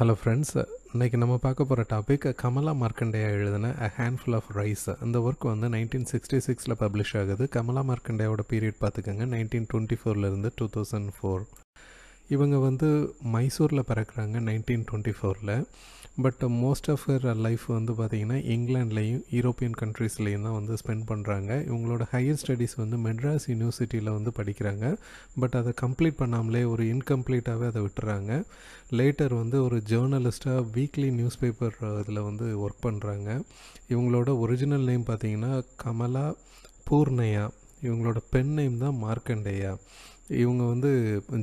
Hello friends இன்றைக்கி நம்ம பார்க்க போகிற டாபிக் கமலா மார்க்கண்டேயா எழுதின அ ஹேண்ட்ஃபுல் ஆஃப் ரைஸ் இந்த ஒர்க் வந்து நைன்டீன் சிக்ஸ்டி சிக்ஸில் பப்ளிஷ் ஆகுது. கமலா மார்க்கண்டேயோட பீரியட் பார்த்துக்கோங்க நைன்டீன் டுவெண்ட்டி ஃபோர்லேருந்து டூ தௌசண்ட் ஃபோர் இவங்க வந்து மைசூரில் பிறக்கிறாங்க நைன்டீன் டுவெண்ட்டி ஃபோரில் but most of her life வந்து பார்த்திங்கன்னா இங்கிலாண்ட்லேயும் யூரோப்பியன் கண்ட்ரீஸ்லேயும் தான் வந்து ஸ்பெண்ட் பண்ணுறாங்க இவங்களோட ஹையர் ஸ்டடீஸ் வந்து மெட்ராஸ் யூனிவர்சிட்டியில் வந்து படிக்கிறாங்க. பட் அதை கம்ப்ளீட் பண்ணாமலே ஒரு இன்கம்ப்ளீட்டாகவே அதை விட்டுறாங்க. லேட்டர் வந்து ஒரு ஜேர்னலிஸ்ட்டாக வீக்லி நியூஸ் பேப்பர் இதில் வந்து ஒர்க் பண்ணுறாங்க இவங்களோட ஒரிஜினல் நேம் பார்த்தீங்கன்னா கமலா பூர்ணையா. இவங்களோட பெண் நேம் தான் மார்க்கண்டேயா. இவங்க வந்து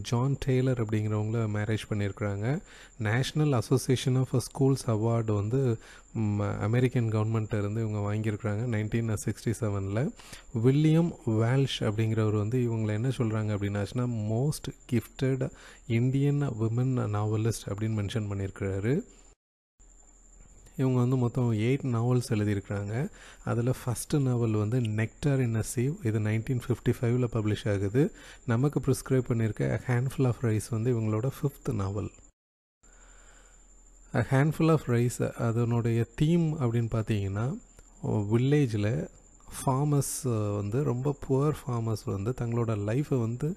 ஜான் டெய்லர் அப்படிங்கிறவங்கள மேரேஜ் பண்ணியிருக்கிறாங்க. National association of schools award வந்து அமெரிக்கன் கவர்மெண்ட்டை இருந்து இவங்க வாங்கியிருக்கிறாங்க நைன்டீன் சிக்ஸ்டி செவனில் வில்லியம் வேல்ஷ் அப்படிங்கிறவர் வந்து இவங்களை என்ன சொல்கிறாங்க அப்படின்னாச்சுன்னா most gifted Indian women novelist அப்படின்னு மென்ஷன் பண்ணியிருக்கிறாரு. இவங்க வந்து மொத்தம் எயிட் நாவல்ஸ் எழுதியிருக்கிறாங்க. அதில் ஃபஸ்ட்டு நாவல் வந்து நெக்டார் இன் அ சீவ் இது நைன்டீன் ஃபிஃப்டி ஃபைவ்ல பப்ளிஷ் ஆகுது. நமக்கு ப்ரிஸ்கிரைப் பண்ணியிருக்க அ ஹேண்ட்ஃபுல் ஆஃப் ரைஸ் வந்து இவங்களோட fifth novel a handful of rice அதனுடைய தீம் அப்படின்னு பார்த்தீங்கன்னா வில்லேஜில் ஃபார்மர்ஸ் வந்து ரொம்ப புவர் ஃபார்மர்ஸ் வந்து தங்களோட லைஃப்பை வந்து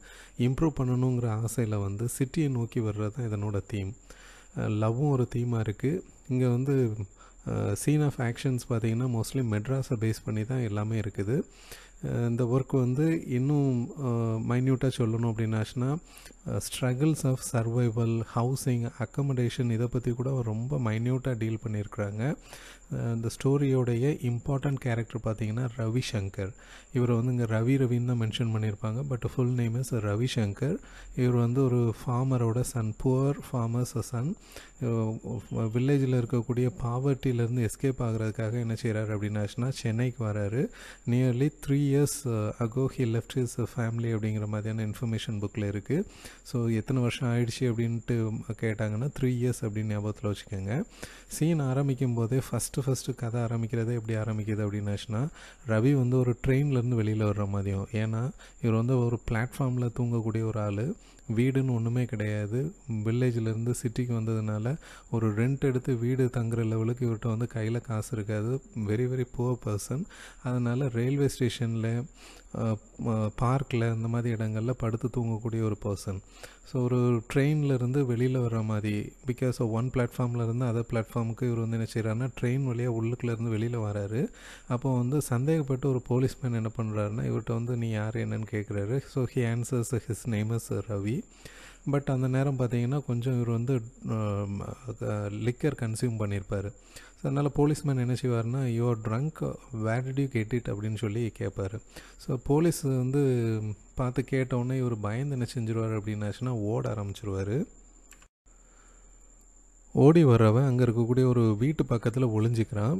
இம்ப்ரூவ் பண்ணணுங்கிற ஆசையில் வந்து சிட்டியை நோக்கி வர்றது தான் இதனோட தீம் லவ்வும் ஒரு தீமாக இருக்குது இங்கே வந்து சீன் ஆஃப் ஆக்ஷன்ஸ் பார்த்திங்கன்னா மோஸ்ட்லி மெட்ராஸை பேஸ் பண்ணி தான் எல்லாமே இருக்குது. இந்த ஒர்க் வந்து இன்னும் மைன்யூட்டாக சொல்லணும் அப்படின்னாச்சுன்னா struggles of survival housing accommodation இதை பற்றி கூட ரொம்ப மைன்யூட்டாக டீல் பண்ணியிருக்கிறாங்க. Uh, இந்த ஸ்டோரியோடைய இம்பார்ட்டண்ட் கேரக்டர் பார்த்தீங்கன்னா ரவிசங்கர். இவர் வந்து இங்கே ரவி ரவின்னு தான் மென்ஷன் பண்ணியிருப்பாங்க but full name is Ravishankar. இவர் வந்து ஒரு ஃபார்மரோட சன் புவர் ஃபார்மர்ஸ் சன் வில்லேஜில் இருக்கக்கூடிய பாவர்ட்டியிலேருந்து எஸ்கேப் ஆகிறதுக்காக என்ன செய்கிறாரு அப்படின்னாச்சுன்னா சென்னைக்கு வராரு. Nearly three years ago he left his family அப்படிங்கிற மாதிரியான இன்ஃபர்மேஷன் புக்கில் இருக்குது ஸோ எத்தனை வருஷம் ஆயிடுச்சு அப்படின்ட்டு கேட்டாங்கன்னா த்ரீ இயர்ஸ் அப்படின்னு ஞாபகத்தில் வச்சுக்கோங்க. சீன் ஆரம்பிக்கும் போதே ஃபஸ்ட்டு ஃபஸ்ட்டு கதை ஆரம்பிக்கிறதே எப்படி ஆரம்பிக்குது அப்படின்னாச்சுன்னா ரவி வந்து ஒரு ட்ரெயின்லேருந்து வெளியில் வர்ற மாதிரியும். ஏன்னா இவர் வந்து ஒரு பிளாட்ஃபார்மில் தூங்கக்கூடிய ஒரு ஆள். வீடுன்னு ஒன்றுமே கிடையாது. வில்லேஜ்லேருந்து சிட்டிக்கு வந்ததுனால ஒரு ரெண்ட் எடுத்து வீடு தங்குற லெவலுக்கு இவர்கிட்ட வந்து கையில் காசு இருக்காது. வெரி வெரி புவர் பர்சன் அதனால் ரயில்வே ஸ்டேஷனில் பார்க்கில் இந்த மாதிரி இடங்களில் படுத்து தூங்கக்கூடிய ஒரு பர்சன் ஸோ ஒரு ட்ரெயின்லேருந்து வெளியில் வர மாதிரி பிகாஸ் ஒன் பிளாட்ஃபார்ம்லேருந்து அதர் பிளாட்ஃபார்முக்கு இவர் வந்து என்ன செய்கிறாருன்னா ட்ரெயின் வழியாக உள்ளுக்குலேருந்து வெளியில் வராரு. அப்போ வந்து சந்தேகப்பட்டு ஒரு போலீஸ்மேன் என்ன பண்ணுறாருன்னா இவர்கிட்ட வந்து நீ யார்? என்னன்னு கேட்குறாரு so he answers his name's Ravi but அந்த நேரம் பார்த்தீங்கன்னா கொஞ்சம் இவர் வந்து um, லிக்கர் கன்சியூம் பண்ணியிருப்பார் ஸோ அதனால் போலீஸ்மேன் என்ன செய்வார்னா your trunk where did you get it அப்படின்னு சொல்லி கேட்பார் ஸோ போலீஸ் வந்து பார்த்து கேட்டவுடனே இவர் பயந்து என்ன செஞ்சிருவார் அப்படின்னாச்சுன்னா ஓட ஆரம்பிச்சிருவார். ஓடி வர்றவன் அங்கே இருக்கக்கூடிய ஒரு வீட்டு பக்கத்தில் ஒளிஞ்சிக்கிறான்.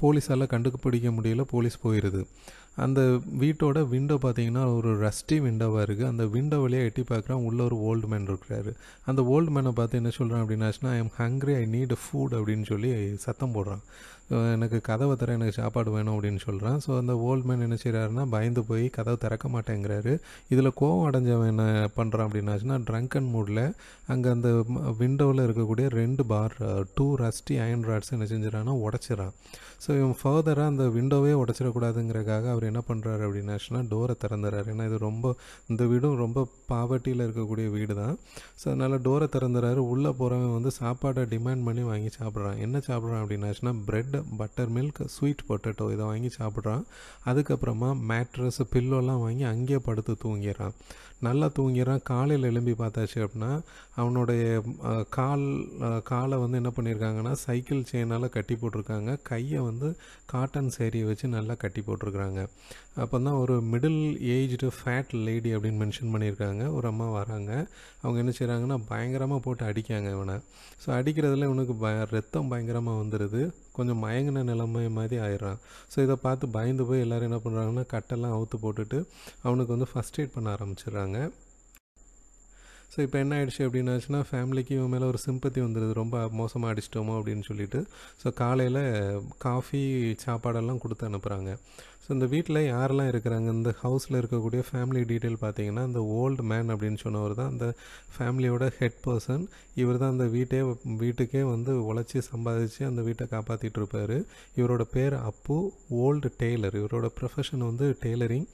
போலீஸால் கண்டுபிடிக்க முடியல போலீஸ் போயிடுது அந்த வீட்டோட விண்டோ பார்த்தீங்கன்னா ஒரு ரஸ்டி விண்டோவாக இருக்குது அந்த விண்டோ வழியாக எட்டி பார்க்குறான் உள்ளே ஒரு ஓல்டு மேன் இருக்கிறாரு. அந்த ஓல்டு மேனை பார்த்து என்ன சொல்கிறான் அப்படின்னாச்சுன்னா I am hungry I need food அப்படின்னு சொல்லி சத்தம் போடுறான். எனக்கு கதவை தர எனக்கு சாப்பாடு வேணும் அப்படின்னு சொல்கிறான் ஸோ அந்த ஓல்டு மேன் என்ன செய்கிறாருன்னா பயந்து போய் கதவை திறக்க மாட்டேங்கிறாரு. இதில் கோவம் அடைஞ்சவன் என்ன பண்ணுறான் அப்படின்னாச்சுன்னா ட்ரங்கன் மூடில் அங்கே அந்த விண்டோவில் இருக்கக்கூடிய ரெண்டு bar two rusty iron rods என்ன செஞ்சிடறான்னா உடச்சிடறான். ஸோ இவன் ஃபர்தராக அந்த விண்டோவே உடச்சிடக்கூடாதுங்கிறக்காக அவர் என்ன பண்ணுறாரு அப்படின்னாச்சுன்னா டோரை திறந்துறாரு. ஏன்னா இது ரொம்ப இந்த வீடும் ரொம்ப பாவர்ட்டியில் இருக்கக்கூடிய வீடு தான் ஸோ அதனால் டோரை திறந்துறாரு. உள்ளே போகிறவன் வந்து சாப்பாடை டிமாண்ட் பண்ணி வாங்கி சாப்பிட்றான். என்ன சாப்பிட்றான் அப்படின்னாச்சுன்னா bread butter milk sweet potato இதை வாங்கி சாப்பிட்றான். அதுக்கப்புறமா மேட்ரஸ் பில்லோலாம் வாங்கி அங்கேயே படுத்து தூங்கிடுறான். நல்லா தூங்கிறான் காலையில் எழும்பி பார்த்தாச்சு அப்படின்னா அவனுடைய கால் காலை வந்து என்ன பண்ணியிருக்காங்கன்னா சைக்கிள் செயினால் கட்டி போட்டிருக்காங்க. கையை வந்து காட்டன் சேரியை வச்சு நல்லா கட்டி போட்டிருக்கிறாங்க. அப்போ தான் ஒரு மிடில் ஏஜ்டு ஃபேட் லேடி அப்படின்னு மென்ஷன் பண்ணியிருக்காங்க. ஒரு அம்மா வராங்க. அவங்க என்ன செய்கிறாங்கன்னா பயங்கரமாக போட்டு அடிக்காங்க இவனை. ஸோ அடிக்கிறதுல இவனுக்கு ப ரத்தம் பயங்கரமாக வந்துடுது கொஞ்சம் மயங்கின நிலைமை மாதிரி ஆயிடுறான். ஸோ இதை பார்த்து பயந்து போய் எல்லோரும் என்ன பண்ணுறாங்கன்னா கட்டெல்லாம் அவுத்து போட்டுட்டு அவனுக்கு வந்து ஃபஸ்ட் எய்ட் பண்ண ஆரம்பிச்சிடுறாங்க. ஸோ இப்போ என்ன ஆயிடுச்சு அப்படின்னாச்சுன்னா ஃபேமிலிக்கு இவன் மேலே ஒரு சிம்பத்தி வந்துடுது ரொம்ப மோசமாக அடிச்சிட்டோமோ அப்படின்னு சொல்லிட்டு. ஸோ காலையில் காஃபி சாப்பாடெல்லாம் கொடுத்து அனுப்புகிறாங்க ஸோ இந்த வீட்டில் யாரெல்லாம் இருக்கிறாங்க? இந்த ஹவுஸில் இருக்கக்கூடிய ஃபேமிலி டீட்டெயில் பார்த்தீங்கன்னா இந்த ஓல்டு மேன் அப்படின்னு சொன்னவர் தான் அந்த ஃபேமிலியோட ஹெட் பர்சன் இவர் தான் அந்த வீட்டே வீட்டுக்கே வந்து உழைச்சி சம்பாதிச்சு அந்த வீட்டை காப்பாற்றிட்டு இருப்பார். இவரோட பேர் அப்பு ஓல்டு டெய்லர் இவரோட ப்ரொஃபஷன் வந்து டெய்லரிங்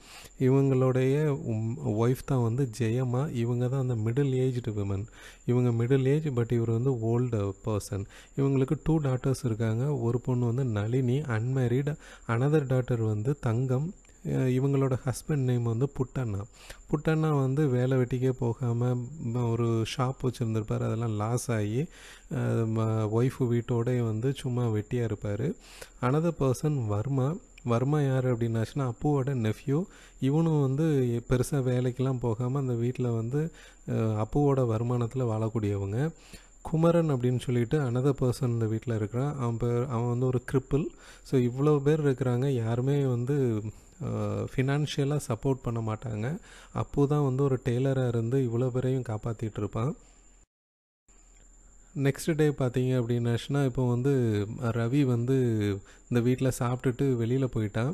இவங்களுடைய ஒய்ஃப் தான் வந்து ஜெயமா இவங்க தான் அந்த மிடில் ஏஜ்டு விமன் இவங்க மிடில் ஏஜ் பட் இவர் வந்து ஓல்டு பர்சன் இவங்களுக்கு டூ டாட்டர்ஸ் இருக்காங்க. ஒரு பொண்ணு வந்து நளினி அன்மேரிட் அனதர் டாட்டர் வந்து தங்கம் இவங்களோட ஹஸ்பண்ட் நேம் வந்து புட்டண்ணா. புட்டண்ணா வந்து வேலை வெட்டிக்கே போகாமல் ஒரு ஷாப் வச்சுருந்துருப்பார். அதெல்லாம் லாஸ் ஆகி ஒய்ஃபு வீட்டோடய வந்து சும்மா வெட்டியாக இருப்பார். Another person Verma. வர்மா யார் அப்படின்னாச்சுன்னா அப்புவோட நெஃப்யூ இவனும் வந்து பெருசாக வேலைக்கெலாம் போகாமல் அந்த வீட்டில் வந்து அப்புவோட வருமானத்தில் வாழக்கூடியவங்க. குமரன் அப்படின்னு சொல்லிட்டு அனதர் பர்சன் இந்த வீட்டில் இருக்கிறான். அவன் பேர் அவன் வந்து ஒரு கிரிப்பிள் ஸோ இவ்வளோ பேர் இருக்கிறாங்க. யாருமே வந்து ஃபினான்ஷியலாக சப்போர்ட் பண்ண மாட்டாங்க. அப்போ தான் வந்து ஒரு டெய்லராக இருந்து இவ்வளோ பேரையும் காப்பாற்றிட்டு இருப்பான். நெக்ஸ்ட் டே பார்த்தீங்க அப்படின்னாச்சுன்னா இப்போ வந்து ரவி வந்து இந்த வீட்டில் சாப்பிட்டுட்டு வெளியில் போயிட்டான்.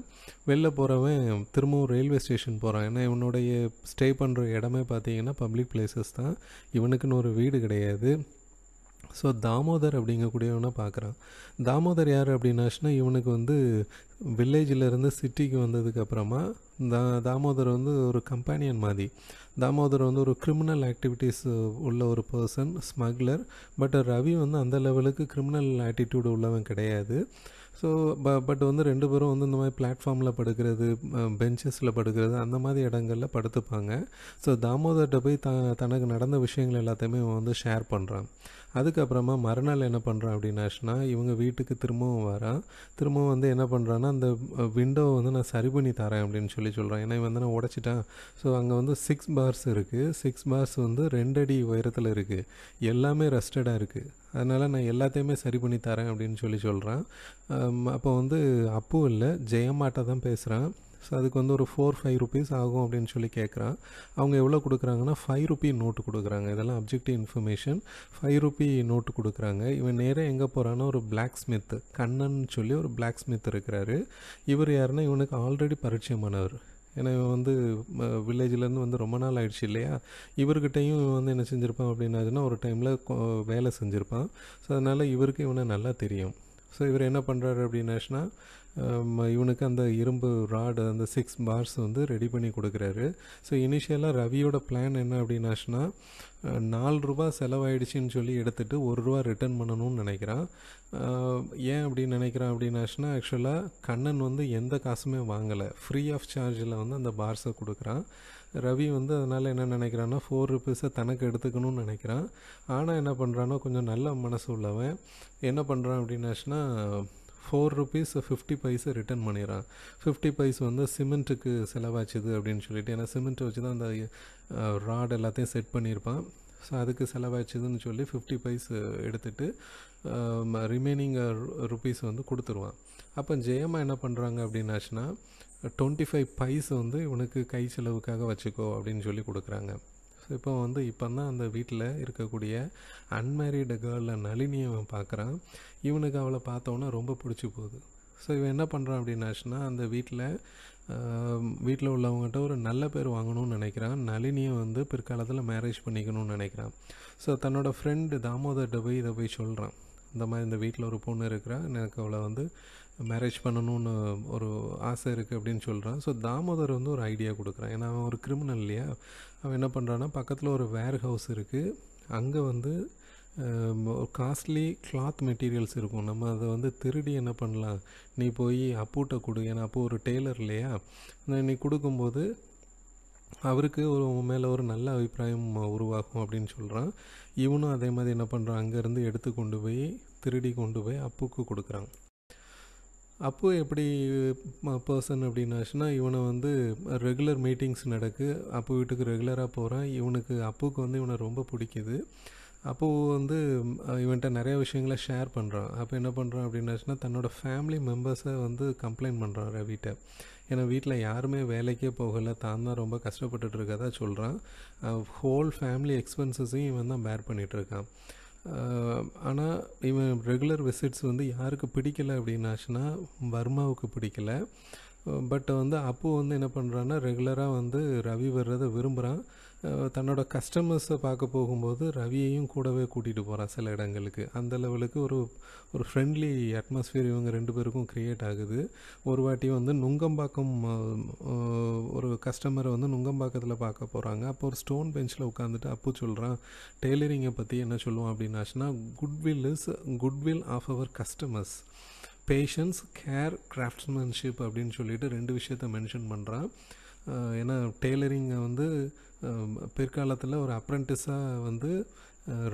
வெளில போகிறவன் திரும்பவும் ரயில்வே ஸ்டேஷன் போகிறான் ஏன்னா இவனுடைய ஸ்டே பண்ணுற இடமே பார்த்தீங்கன்னா பப்ளிக் பிளேசஸ் தான். இவனுக்குன்னு ஒரு வீடு கிடையாது. ஸோ தாமோதர் அப்படிங்கக்கூடியவனை பார்க்குறான். தாமோதர் யார் அப்படின்னாச்சுன்னா இவனுக்கு வந்து வில்லேஜில் இருந்து சிட்டிக்கு வந்ததுக்கப்புறமா தா தாமோதர் வந்து ஒரு கம்பேனியன் மாதிரி. தாமோதர் வந்து ஒரு கிரிமினல் ஆக்டிவிட்டீஸ் உள்ள ஒரு பர்சன் ஸ்மக்லர் பட் ரவி வந்து அந்த லெவலுக்கு கிரிமினல் ஆட்டிடியூடு உள்ளவன் கிடையாது. ஸோ ப பட் வந்து ரெண்டு பேரும் வந்து இந்த மாதிரி பிளாட்ஃபார்மில் படுக்கிறது பெஞ்சஸில் படுக்கிறது அந்த மாதிரி இடங்களில் படுத்துப்பாங்க. ஸோ தாமோதர்கிட்ட போய் த தனக்கு நடந்த விஷயங்கள் எல்லாத்தையுமே இவன் வந்து ஷேர் பண்ணுறான் அதுக்கப்புறமா மறுநாள் என்ன பண்ணுறான் அப்படின்னாச்சுன்னா இவங்க வீட்டுக்கு திரும்பவும் வரான். திரும்பவும் வந்து என்ன பண்ணுறான்னா அந்த விண்டோவை வந்து நான் சரி பண்ணி தரேன் அப்படின்னு சொல்லி சொல்கிறேன் ஏன்னா இவன் வந்து நான் உடச்சிட்டான். ஸோ அங்கே வந்து சிக்ஸ் பார்ஸ் இருக்குது சிக்ஸ் பார்ஸ் வந்து ரெண்டடி உயரத்தில் இருக்குது எல்லாமே ரஸ்டடாக இருக்குது அதனால் நான் எல்லாத்தையுமே சரி பண்ணி தரேன் அப்படின்னு சொல்லி சொல்கிறான் அப்போ வந்து அப்பு இல்லை ஜெயமாட்டை தான் பேசுகிறான் ஸோ அதுக்கு வந்து ஒரு ஃபோர் ஃபைவ் ருபீஸ் ஆகும் அப்படின்னு சொல்லி கேட்குறான் அவங்க எவ்வளோ கொடுக்குறாங்கன்னா ஃபைவ் ருபி நோட்டு கொடுக்குறாங்க. இதெல்லாம் objective information five rupee note கொடுக்குறாங்க. இவன் நேராக எங்கே போகிறான்னா ஒரு பிளாக் ஸ்மித் கண்ணன் சொல்லி ஒரு பிளாக் ஸ்மித் இருக்கிறாரு. இவர் யாருன்னா இவனுக்கு ஆல்ரெடி பரிச்சயமானவர். ஏன்னா இவன் வந்து வில்லேஜ்லேருந்து வந்து ரொம்ப நாள் ஆயிடுச்சு இல்லையா? இவர்கிட்டையும் இவன் வந்து என்ன செஞ்சுருப்பான் அப்படின்னாச்சுன்னா ஒரு டைமில் வேலை செஞ்சுருப்பான். ஸோ அதனால் இவருக்கு இவனை நல்லா தெரியும். ஸோ இவர் என்ன பண்ணுறாரு அப்படின்னாச்சுன்னா இவனுக்கு அந்த இரும்பு ராடு அந்த சிக்ஸ் பார்ஸ் வந்து ரெடி பண்ணி கொடுக்குறாரு. ஸோ இனிஷியலாக ரவியோட பிளான் என்ன அப்படின்னாச்சுன்னா நாலு ரூபா செலவாயிடுச்சின்னு சொல்லி எடுத்துகிட்டு ஒரு ரூபா ரிட்டர்ன் பண்ணணும்னு நினைக்கிறான். ஏன் அப்படின்னு நினைக்கிறான் அப்படின்னாச்சுன்னா ஆக்சுவலாக கண்ணன் வந்து எந்த காசுமே வாங்கலை. ஃப்ரீ ஆஃப் சார்ஜில் வந்து அந்த பார்ஸை கொடுக்குறான். ரவி வந்து அதனால் என்ன நினைக்கிறான்னா ஃபோர் ருபீஸை தனக்கு எடுத்துக்கணும்னு நினைக்கிறான். ஆனால் என்ன பண்ணுறான்னா கொஞ்சம் நல்ல மனசு உள்ளவன். என்ன பண்ணுறான் அப்படின்னாச்சுன்னா ஃபோர் ருபீஸ் ஃபிஃப்டி பைஸை ரிட்டர்ன் பண்ணிடுறான். ஃபிஃப்டி பைஸ் வந்து சிமெண்ட்டுக்கு செலவாச்சுது அப்படின்னு சொல்லிட்டு ஏன்னா சிமெண்ட்டை வச்சு தான் அந்த ராட் எல்லாத்தையும் செட் பண்ணியிருப்பான். ஸோ அதுக்கு செலவாச்சுதுன்னு சொல்லி ஃபிஃப்டி பைஸ் எடுத்துகிட்டு ரிமைனிங் ருபீஸ் வந்து கொடுத்துருவான். அப்போ ஜெயம்மா என்ன பண்ணுறாங்க அப்படின்னாச்சுன்னா டுவெண்ட்டி ஃபைவ் பைஸ் வந்து இவனுக்கு கை செலவுக்காக வச்சுக்கோ அப்படின்னு சொல்லி கொடுக்குறாங்க. ஸோ இப்போ வந்து இப்போ தான் அந்த வீட்டில் இருக்கக்கூடிய அன்மேரிடு கேர்ளில் நளினியை அவன் பார்க்குறான் இவனுக்கு அவளை பார்த்தோன்னே ரொம்ப பிடிச்சி போகுது. ஸோ இவன் என்ன பண்ணுறான் அப்படின்னாச்சுன்னா அந்த வீட்டில் வீட்டில் உள்ளவங்ககிட்ட ஒரு நல்ல பேர் வாங்கணும்னு நினைக்கிறான். நளினியை வந்து பிற்காலத்தில் மேரேஜ் பண்ணிக்கணும்னு நினைக்கிறான். ஸோ தன்னோட ஃப்ரெண்டு தாமோதர்கிட்ட போய் இதை போய் சொல்கிறான் இந்த மாதிரி இந்த வீட்டில் ஒரு பொண்ணு இருக்கிறா. எனக்கு அவளை வந்து மேரேஜ் பண்ணணும்னு ஒரு ஆசை இருக்குது அப்படின்னு சொல்கிறான் ஸோ தாமோதர் வந்து ஒரு ஐடியா கொடுக்குறான். ஏன்னா அவன் ஒரு கிரிமினல் இல்லையா? அவன் என்ன பண்ணுறான்னா பக்கத்தில் ஒரு வேர் ஹவுஸ் இருக்குது அங்கே வந்து ஒரு காஸ்ட்லி கிளாத் மெட்டீரியல்ஸ் இருக்கும். நம்ம அதை வந்து திருடி என்ன பண்ணலாம்? நீ போய் அப்பூட்ட கொடு. ஏன்னா அப்போ ஒரு டெய்லர் இல்லையா? நீ கொடுக்கும்போது அவருக்கு ஒரு மேலே ஒரு நல்ல அபிப்பிராயம் உருவாகும் அப்படின்னு சொல்கிறான் இவனும் அதே மாதிரி என்ன பண்ணுறான் அங்கேருந்து எடுத்து கொண்டு போய் திருடி கொண்டு போய் அப்புக்கு கொடுக்குறான். அப்போ எப்படி பர்சன் அப்படின்னாச்சுன்னா இவனை வந்து ரெகுலர் மீட்டிங்ஸ் நடக்கு. அப்போ வீட்டுக்கு ரெகுலராக போகிறான் இவனுக்கு அப்புக்கு வந்து இவனை ரொம்ப பிடிக்குது. அப்போது வந்து இவன்கிட்ட நிறைய விஷயங்களை ஷேர் பண்ணுறான் அப்போ என்ன பண்ணுறான் அப்படின்னாச்சுன்னா தன்னோட ஃபேமிலி மெம்பர்ஸை வந்து கம்ப்ளைண்ட் பண்ணுறான் ரவிட்ட ஏன்னா வீட்டில் யாருமே வேலைக்கே போகலை. தான் தான் ரொம்ப கஷ்டப்பட்டுட்டு இருக்கதா சொல்கிறான் ஹோல் ஃபேமிலி எக்ஸ்பென்சஸையும் இவன் தான் பேர் பண்ணிகிட்ருக்கான் ஆனால் இவன் ரெகுலர் விசிட்ஸ் வந்து யாருக்கு பிடிக்கல அப்படின்னாச்சுன்னா வர்மாவுக்கு பிடிக்கல. பட் வந்து அப்போ வந்து என்ன பண்ணுறான்னா ரெகுலராக வந்து ரவி வர்றதை விரும்புகிறான் தன்னோட கஸ்டமர்ஸை பார்க்க போகும்போது ரவியையும் கூடவே கூட்டிகிட்டு போகிறான் சில இடங்களுக்கு. அந்த லெவலுக்கு ஒரு ஒரு ஃப்ரெண்ட்லி அட்மாஸ்ஃபியர் இவங்க ரெண்டு பேருக்கும் க்ரியேட் ஆகுது. ஒரு வாட்டி வந்து நுங்கம்பாக்கம் ஒரு கஸ்டமரை வந்து நுங்கம்பாக்கத்தில் பார்க்க போகிறாங்க அப்போ ஒரு ஸ்டோன் பெஞ்சில் உட்காந்துட்டு அப்பு சொல்கிறான் டெய்லரிங்கை பற்றி என்ன சொல்லுவோம்? அப்படின்னாச்சுன்னா goodwill is goodwill of our customers patience care craftsmanship அப்படின்னு சொல்லிட்டு ரெண்டு விஷயத்த மென்ஷன் பண்ணுறான் ஏன்னா டெய்லரிங்கை வந்து பிற்காலத்தில் ஒரு அப்ரெண்டிஸாக வந்து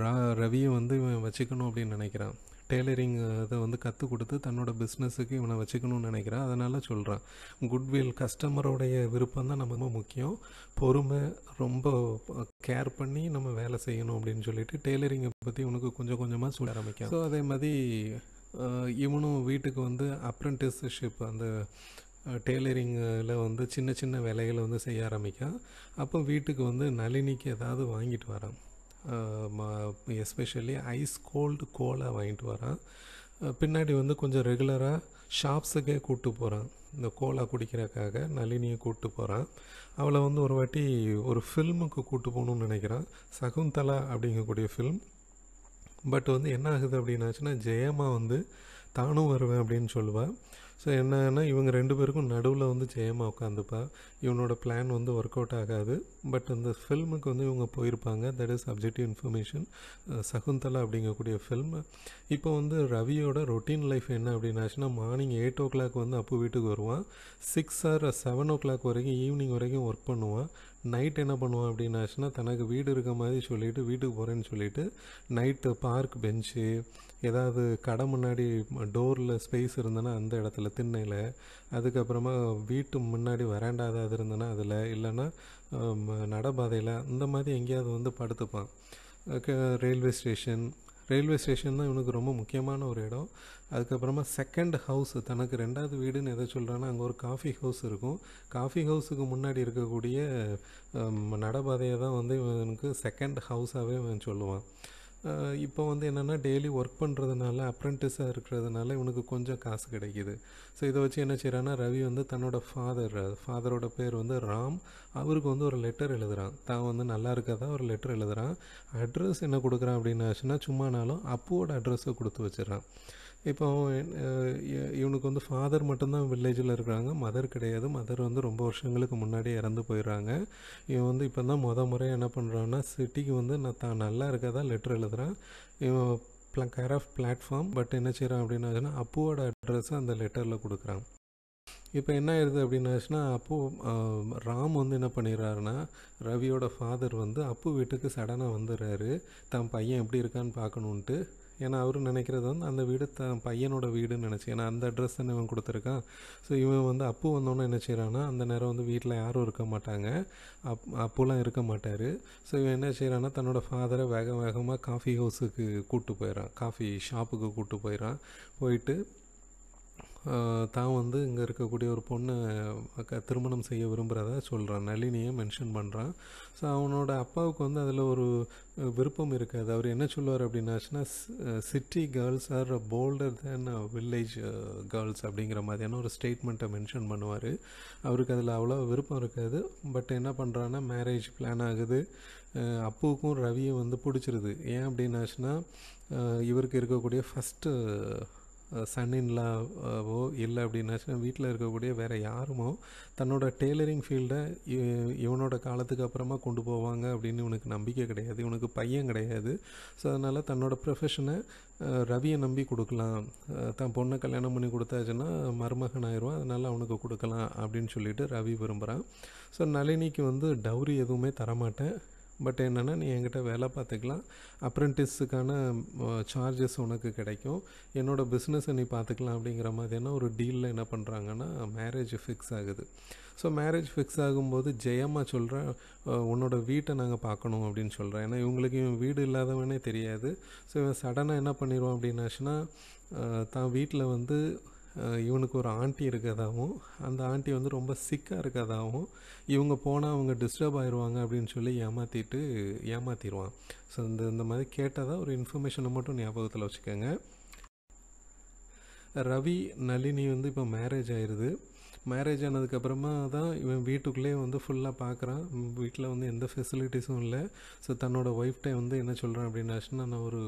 ரா ரவியை வந்து இவன் வச்சுக்கணும் அப்படின்னு நினைக்கிறான். டெய்லரிங் அதை வந்து கற்றுக் கொடுத்து தன்னோட பிஸ்னஸுக்கு இவனை வச்சுக்கணும்னு நினைக்கிறான். அதனால் சொல்கிறான் குட்வில் கஸ்டமரோடைய விருப்பம் தான் நம்ம முக்கியம். பொறுமை ரொம்ப கேர் பண்ணி நம்ம வேலை செய்யணும் அப்படின்னு சொல்லிட்டு டெய்லரிங்கை பற்றி இவனுக்கு கொஞ்சம் கொஞ்சமாக சொல்ல ஆரம்பிக்கும் ஸோ அதே மாதிரி இவனும் வீட்டுக்கு வந்து அப்ரெண்டிஸ்ஷிப் அந்த டெய்லரிங்கில் வந்து சின்ன சின்ன வேலைகளை வந்து செய்ய ஆரம்பிக்கான் அப்போ வீட்டுக்கு வந்து நளினிக்கு ஏதாவது வாங்கிட்டு வரான். எஸ்பெஷலி ஐஸ் கோல்டு கோலா வாங்கிட்டு வரான். பின்னாடி வந்து கொஞ்சம் ரெகுலராக ஷாப்ஸுக்கே கூப்பிட்டு போகிறான் இந்த கோலா குடிக்கிறதுக்காக நளினியை கூப்பிட்டு போகிறான் அவளை வந்து ஒரு வாட்டி ஒரு ஃபில்முக்கு கூப்பிட்டு போகணுன்னு நினைக்கிறான். சகுந்தலா அப்படிங்கக்கூடிய ஃபில்ம் பட் வந்து என்ன ஆகுது அப்படின்னாச்சுன்னா ஜெயமா வந்து தானும் வருவேன் அப்படின்னு சொல்லுவாள் ஸோ என்னன்னா இவங்க ரெண்டு பேருக்கும் நடுவில் வந்து ஜெயமா உட்காந்துப்பா. இவனோட பிளான் வந்து ஒர்க் அவுட் ஆகாது. பட் அந்த ஃபில்முக்கு வந்து இவங்க போயிருப்பாங்க. That is objective information Shakuntala அப்படிங்கக்கூடிய ஃபில்ம் இப்போ வந்து ரவியோட ரொட்டீன் லைஃப் என்ன அப்படின்னாச்சுன்னா மார்னிங் எயிட் ஓ கிளாக் வந்து அப்போ வீட்டுக்கு வருவான். Six or seven o'clock வரைக்கும் ஈவினிங் வரைக்கும் ஒர்க் பண்ணுவான். நைட் என்ன பண்ணுவான் அப்படின்னாச்சுன்னா தனக்கு வீடு இருக்க மாதிரி சொல்லிவிட்டு வீட்டுக்கு போகிறேன்னு சொல்லிவிட்டு நைட்டு பார்க் பெஞ்சு ஏதாவது கடை முன்னாடி டோரில் ஸ்பேஸ் இருந்ததுன்னா அந்த இடத்துல திண்ணையில் அதுக்கப்புறமா வீட்டு முன்னாடி வராண்டா ஏதாவது அதில் இல்லைன்னா நடைபாதையில் இந்த மாதிரி எங்கேயாவது வந்து படுத்துப்பான். Railway station. ரயில்வே ஸ்டேஷன் தான் இவனுக்கு ரொம்ப முக்கியமான ஒரு இடம். அதுக்கப்புறமா செகண்ட் ஹவுஸ் தனக்கு ரெண்டாவது வீடுன்னு எதை சொல்கிறான்னா அங்கே ஒரு காஃபி ஹவுஸ் இருக்கும். காஃபி ஹவுஸுக்கு முன்னாடி இருக்கக்கூடிய நடைபாதையை தான் வந்து இவனுக்கு செகண்ட் ஹவுஸாகவே இவன் சொல்லுவான். இப்போ வந்து என்னென்னா டெய்லி ஒர்க் பண்ணுறதுனால அப்ரெண்டிஸாக இருக்கிறதுனால இவனுக்கு கொஞ்சம் காசு கிடைக்கிது. ஸோ இதை வச்சு என்ன செய்கிறான்னா ரவி வந்து தன்னோட ஃபாதர் ஃபாதரோட பேர் வந்து ராம். அவருக்கு வந்து ஒரு லெட்டர் எழுதுகிறான் தான் வந்து நல்லா இருக்கதா? ஒரு லெட்டர் எழுதுகிறான் அட்ரஸ் என்ன கொடுக்குறான்? அப்படின்னு ஆச்சுன்னா சும்மானாலும் அப்புவோட அட்ரஸை கொடுத்து வச்சிடறான். இப்போ இவனுக்கு வந்து ஃபாதர் மட்டும்தான் வில்லேஜில் இருக்கிறாங்க மதர் கிடையாது. மதர் வந்து ரொம்ப வருஷங்களுக்கு முன்னாடியே இறந்து போயிடுறாங்க. இவன் வந்து இப்போ தான் முத முறை என்ன பண்ணுறான்னா சிட்டிக்கு வந்து நான் தான் நல்லா இருக்கதா லெட்டர் எழுதுகிறான் இவன் ப்ள கேர் ஆஃப் பிளாட்ஃபார்ம் பட் என்ன செய்கிறான் அப்படின்னாச்சுன்னா அப்புவோட அட்ரஸை அந்த லெட்டரில் கொடுக்குறான். இப்போ என்ன ஆயிடுது அப்படின்னாச்சுன்னா அப்போது ராம் வந்து என்ன பண்ணிடுறாருன்னா ரவியோட ஃபாதர் வந்து அப்பு வீட்டுக்கு சடனாக வந்துடுறாரு. தன் பையன் எப்படி இருக்கான்னு பார்க்கணுன்ட்டு ஏன்னா அவர் நினைக்கிறது வந்து அந்த வீடு தன் பையனோட வீடுன்னு நினச்சி ஏன்னா அந்த அட்ரஸ் தானே இவன் கொடுத்துருக்கான். ஸோ இவன் வந்து அப்பு வந்தோன்னே என்ன செய்கிறான்னா அந்த நேரம் வந்து வீட்டில் யாரும் இருக்க மாட்டாங்க. அப் அப்புலாம் இருக்க மாட்டார். ஸோ இவன் என்ன செய்கிறான்னா தன்னோட ஃபாதரை வேக வேகமாக காஃபி ஹவுஸுக்கு கூப்பிட்டு போயிடறான் காஃபி ஷாப்புக்கு கூப்பிட்டு போயிடறான் போயிட்டு தான் வந்து இங்கே இருக்கக்கூடிய ஒரு பொண்ணை திருமணம் செய்ய விரும்புகிறதா சொல்கிறான் நளினியை மென்ஷன் பண்ணுறான் ஸோ அவனோட அப்பாவுக்கு வந்து அதில் ஒரு விருப்பம் இருக்காது. அவர் என்ன சொல்லுவார் அப்படின்னாச்சுன்னா city girls are bolder than village girls அப்படிங்கிற மாதிரியான ஒரு ஸ்டேட்மெண்ட்டை மென்ஷன் பண்ணுவார். அவருக்கு அதில் அவ்வளோ விருப்பம் இருக்காது. பட் என்ன பண்ணுறான்னா மேரேஜ் பிளான் ஆகுது. அப்புவுக்கும் ரவியும் வந்து பிடிச்சிருது. ஏன் அப்படின்னாச்சுன்னா இவருக்கு இருக்கக்கூடிய ஃபஸ்ட்டு சன்னின்லாவோ இல்லை அப்படின்னாச்சுன்னா வீட்டில் இருக்கக்கூடிய வேறு யாருமோ தன்னோட டெய்லரிங் ஃபீல்டை இவனோட காலத்துக்கு அப்புறமா கொண்டு போவாங்க அப்படின்னு இவனுக்கு நம்பிக்கை கிடையாது. இவனுக்கு பையன் கிடையாது. ஸோ அதனால் தன்னோட ப்ரொஃபஷனை ரவியை நம்பி கொடுக்கலாம். தன் பொண்ணை கல்யாணம் பண்ணி கொடுத்தாச்சுன்னா மருமகன் ஆயிடுவான் அதனால் அவனுக்கு கொடுக்கலாம் அப்படின்னு சொல்லிட்டு ரவி விரும்புகிறான் ஸோ நளினிக்கு வந்து டவுரி எதுவுமே தரமாட்டேன். பட் என்னென்னா நீ என்கிட்ட வேலை பார்த்துக்கலாம். அப்ரெண்டிஸுக்கான சார்ஜஸ் உனக்கு கிடைக்கும். என்னோடய பிஸ்னஸை நீ பார்த்துக்கலாம் அப்படிங்கிற மாதிரியான ஒரு டீலில் என்ன பண்ணுறாங்கன்னா மேரேஜ் ஃபிக்ஸ் ஆகுது. ஸோ மேரேஜ் ஃபிக்ஸ் ஆகும்போது ஜெயம்மா சொல்கிறேன் உன்னோட வீட்டை நாங்கள் பார்க்கணும் அப்படின்னு சொல்கிறேன் ஏன்னா இவங்களுக்கு இவன் வீடு இல்லாதவனே தெரியாது. ஸோ இவன் சடனாக என்ன பண்ணிடுவான் அப்படின்னாச்சுன்னா தான் வீட்டில் வந்து இவனுக்கு ஒரு ஆண்டி இருக்கிறதாகவும் அந்த ஆண்டி வந்து ரொம்ப சிக்காக இருக்கிறதாகவும் இவங்க போனால் அவங்க டிஸ்டர்ப் ஆயிடுவாங்க அப்படின்னு சொல்லி ஏமாற்றிட்டு ஏமாற்றிடுவான் ஸோ இந்த இந்த மாதிரி கேட்டதாக ஒரு இன்ஃபர்மேஷனை மட்டும் ஞாபகத்தில் வச்சுக்கோங்க. ரவி நளினி வந்து இப்போ மேரேஜ் ஆயிடுது மேரேஜ் ஆனதுக்கப்புறமா தான் இவன் வீட்டுக்குள்ளேயே வந்து ஃபுல்லாக பார்க்குறான் வீட்டில் வந்து எந்த ஃபெசிலிட்டிஸும் இல்லை. ஸோ தன்னோட ஒய்ஃப்டே வந்து என்ன சொல்கிறான் அப்படின்னாச்சுன்னா நான் ஒரு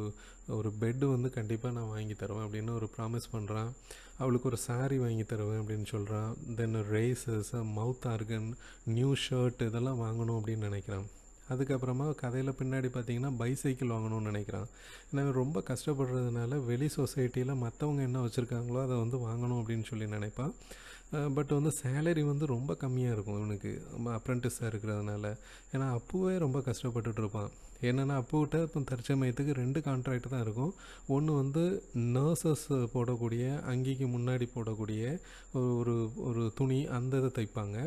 ஒரு பெட்டு வந்து கண்டிப்பாக நான் வாங்கி தருவேன் அப்படின்னு ஒரு ப்ராமிஸ் பண்ணுறான் அவளுக்கு ஒரு சாரீ வாங்கி தருவேன் அப்படின்னு சொல்கிறான் then races mouth organ new shirt இதெல்லாம் வாங்கணும் அப்படின்னு நினைக்கிறான். அதுக்கப்புறமா கதையில் பின்னாடி பார்த்தீங்கன்னா பைசைக்கிள் வாங்கணும்னு நினைக்கிறான். ஏன்னா ரொம்ப கஷ்டப்படுறதுனால வெளி சொசைட்டியில் மற்றவங்க என்ன வச்சுருக்காங்களோ அதை வந்து வாங்கணும் அப்படின்னு சொல்லி நினைப்பான் பட் வந்து சேலரி வந்து ரொம்ப கம்மியாக இருக்கும் இவனுக்கு. அப்ரெண்டிஸாக இருக்கிறதுனால. ஏன்னா அப்போவே ரொம்ப கஷ்டப்பட்டுட்டு இருப்பான் என்னென்னா அப்புக்கிட்ட இப்போ தற்சமயத்துக்கு ரெண்டு கான்ட்ராக்ட் தான் இருக்கும். ஒன்று வந்து நர்சஸ் போடக்கூடிய அங்கிக்கு முன்னாடி போடக்கூடிய ஒரு ஒரு துணி அந்த இதை தைப்பாங்க.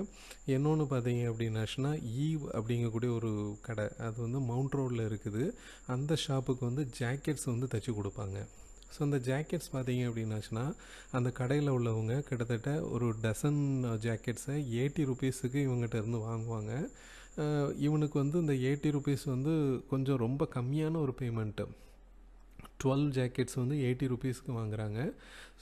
இன்னொன்று பார்த்தீங்க அப்படின்னாச்சுன்னா ஈவ் அப்படிங்கக்கூடிய ஒரு கடை. அது வந்து மவுண்ட் ரோடில் இருக்குது. அந்த ஷாப்புக்கு வந்து ஜாக்கெட்ஸ் வந்து தைச்சி கொடுப்பாங்க. ஸோ அந்த ஜாக்கெட்ஸ் பார்த்தீங்க அப்படின்னாச்சுன்னா அந்த கடையில் உள்ளவங்க கிட்டத்தட்ட ஒரு டசன் ஜாக்கெட்ஸை எயிட்டி ருபீஸுக்கு இவங்ககிட்ட இருந்து வாங்குவாங்க. இவனுக்கு வந்து இந்த எயிட்டி ருபீஸ் வந்து கொஞ்சம் ரொம்ப கம்மியான ஒரு பேமெண்ட்டு டுவெல் ஜாக்கெட்ஸ் வந்து எயிட்டி ருபீஸ்க்கு வாங்குறாங்க.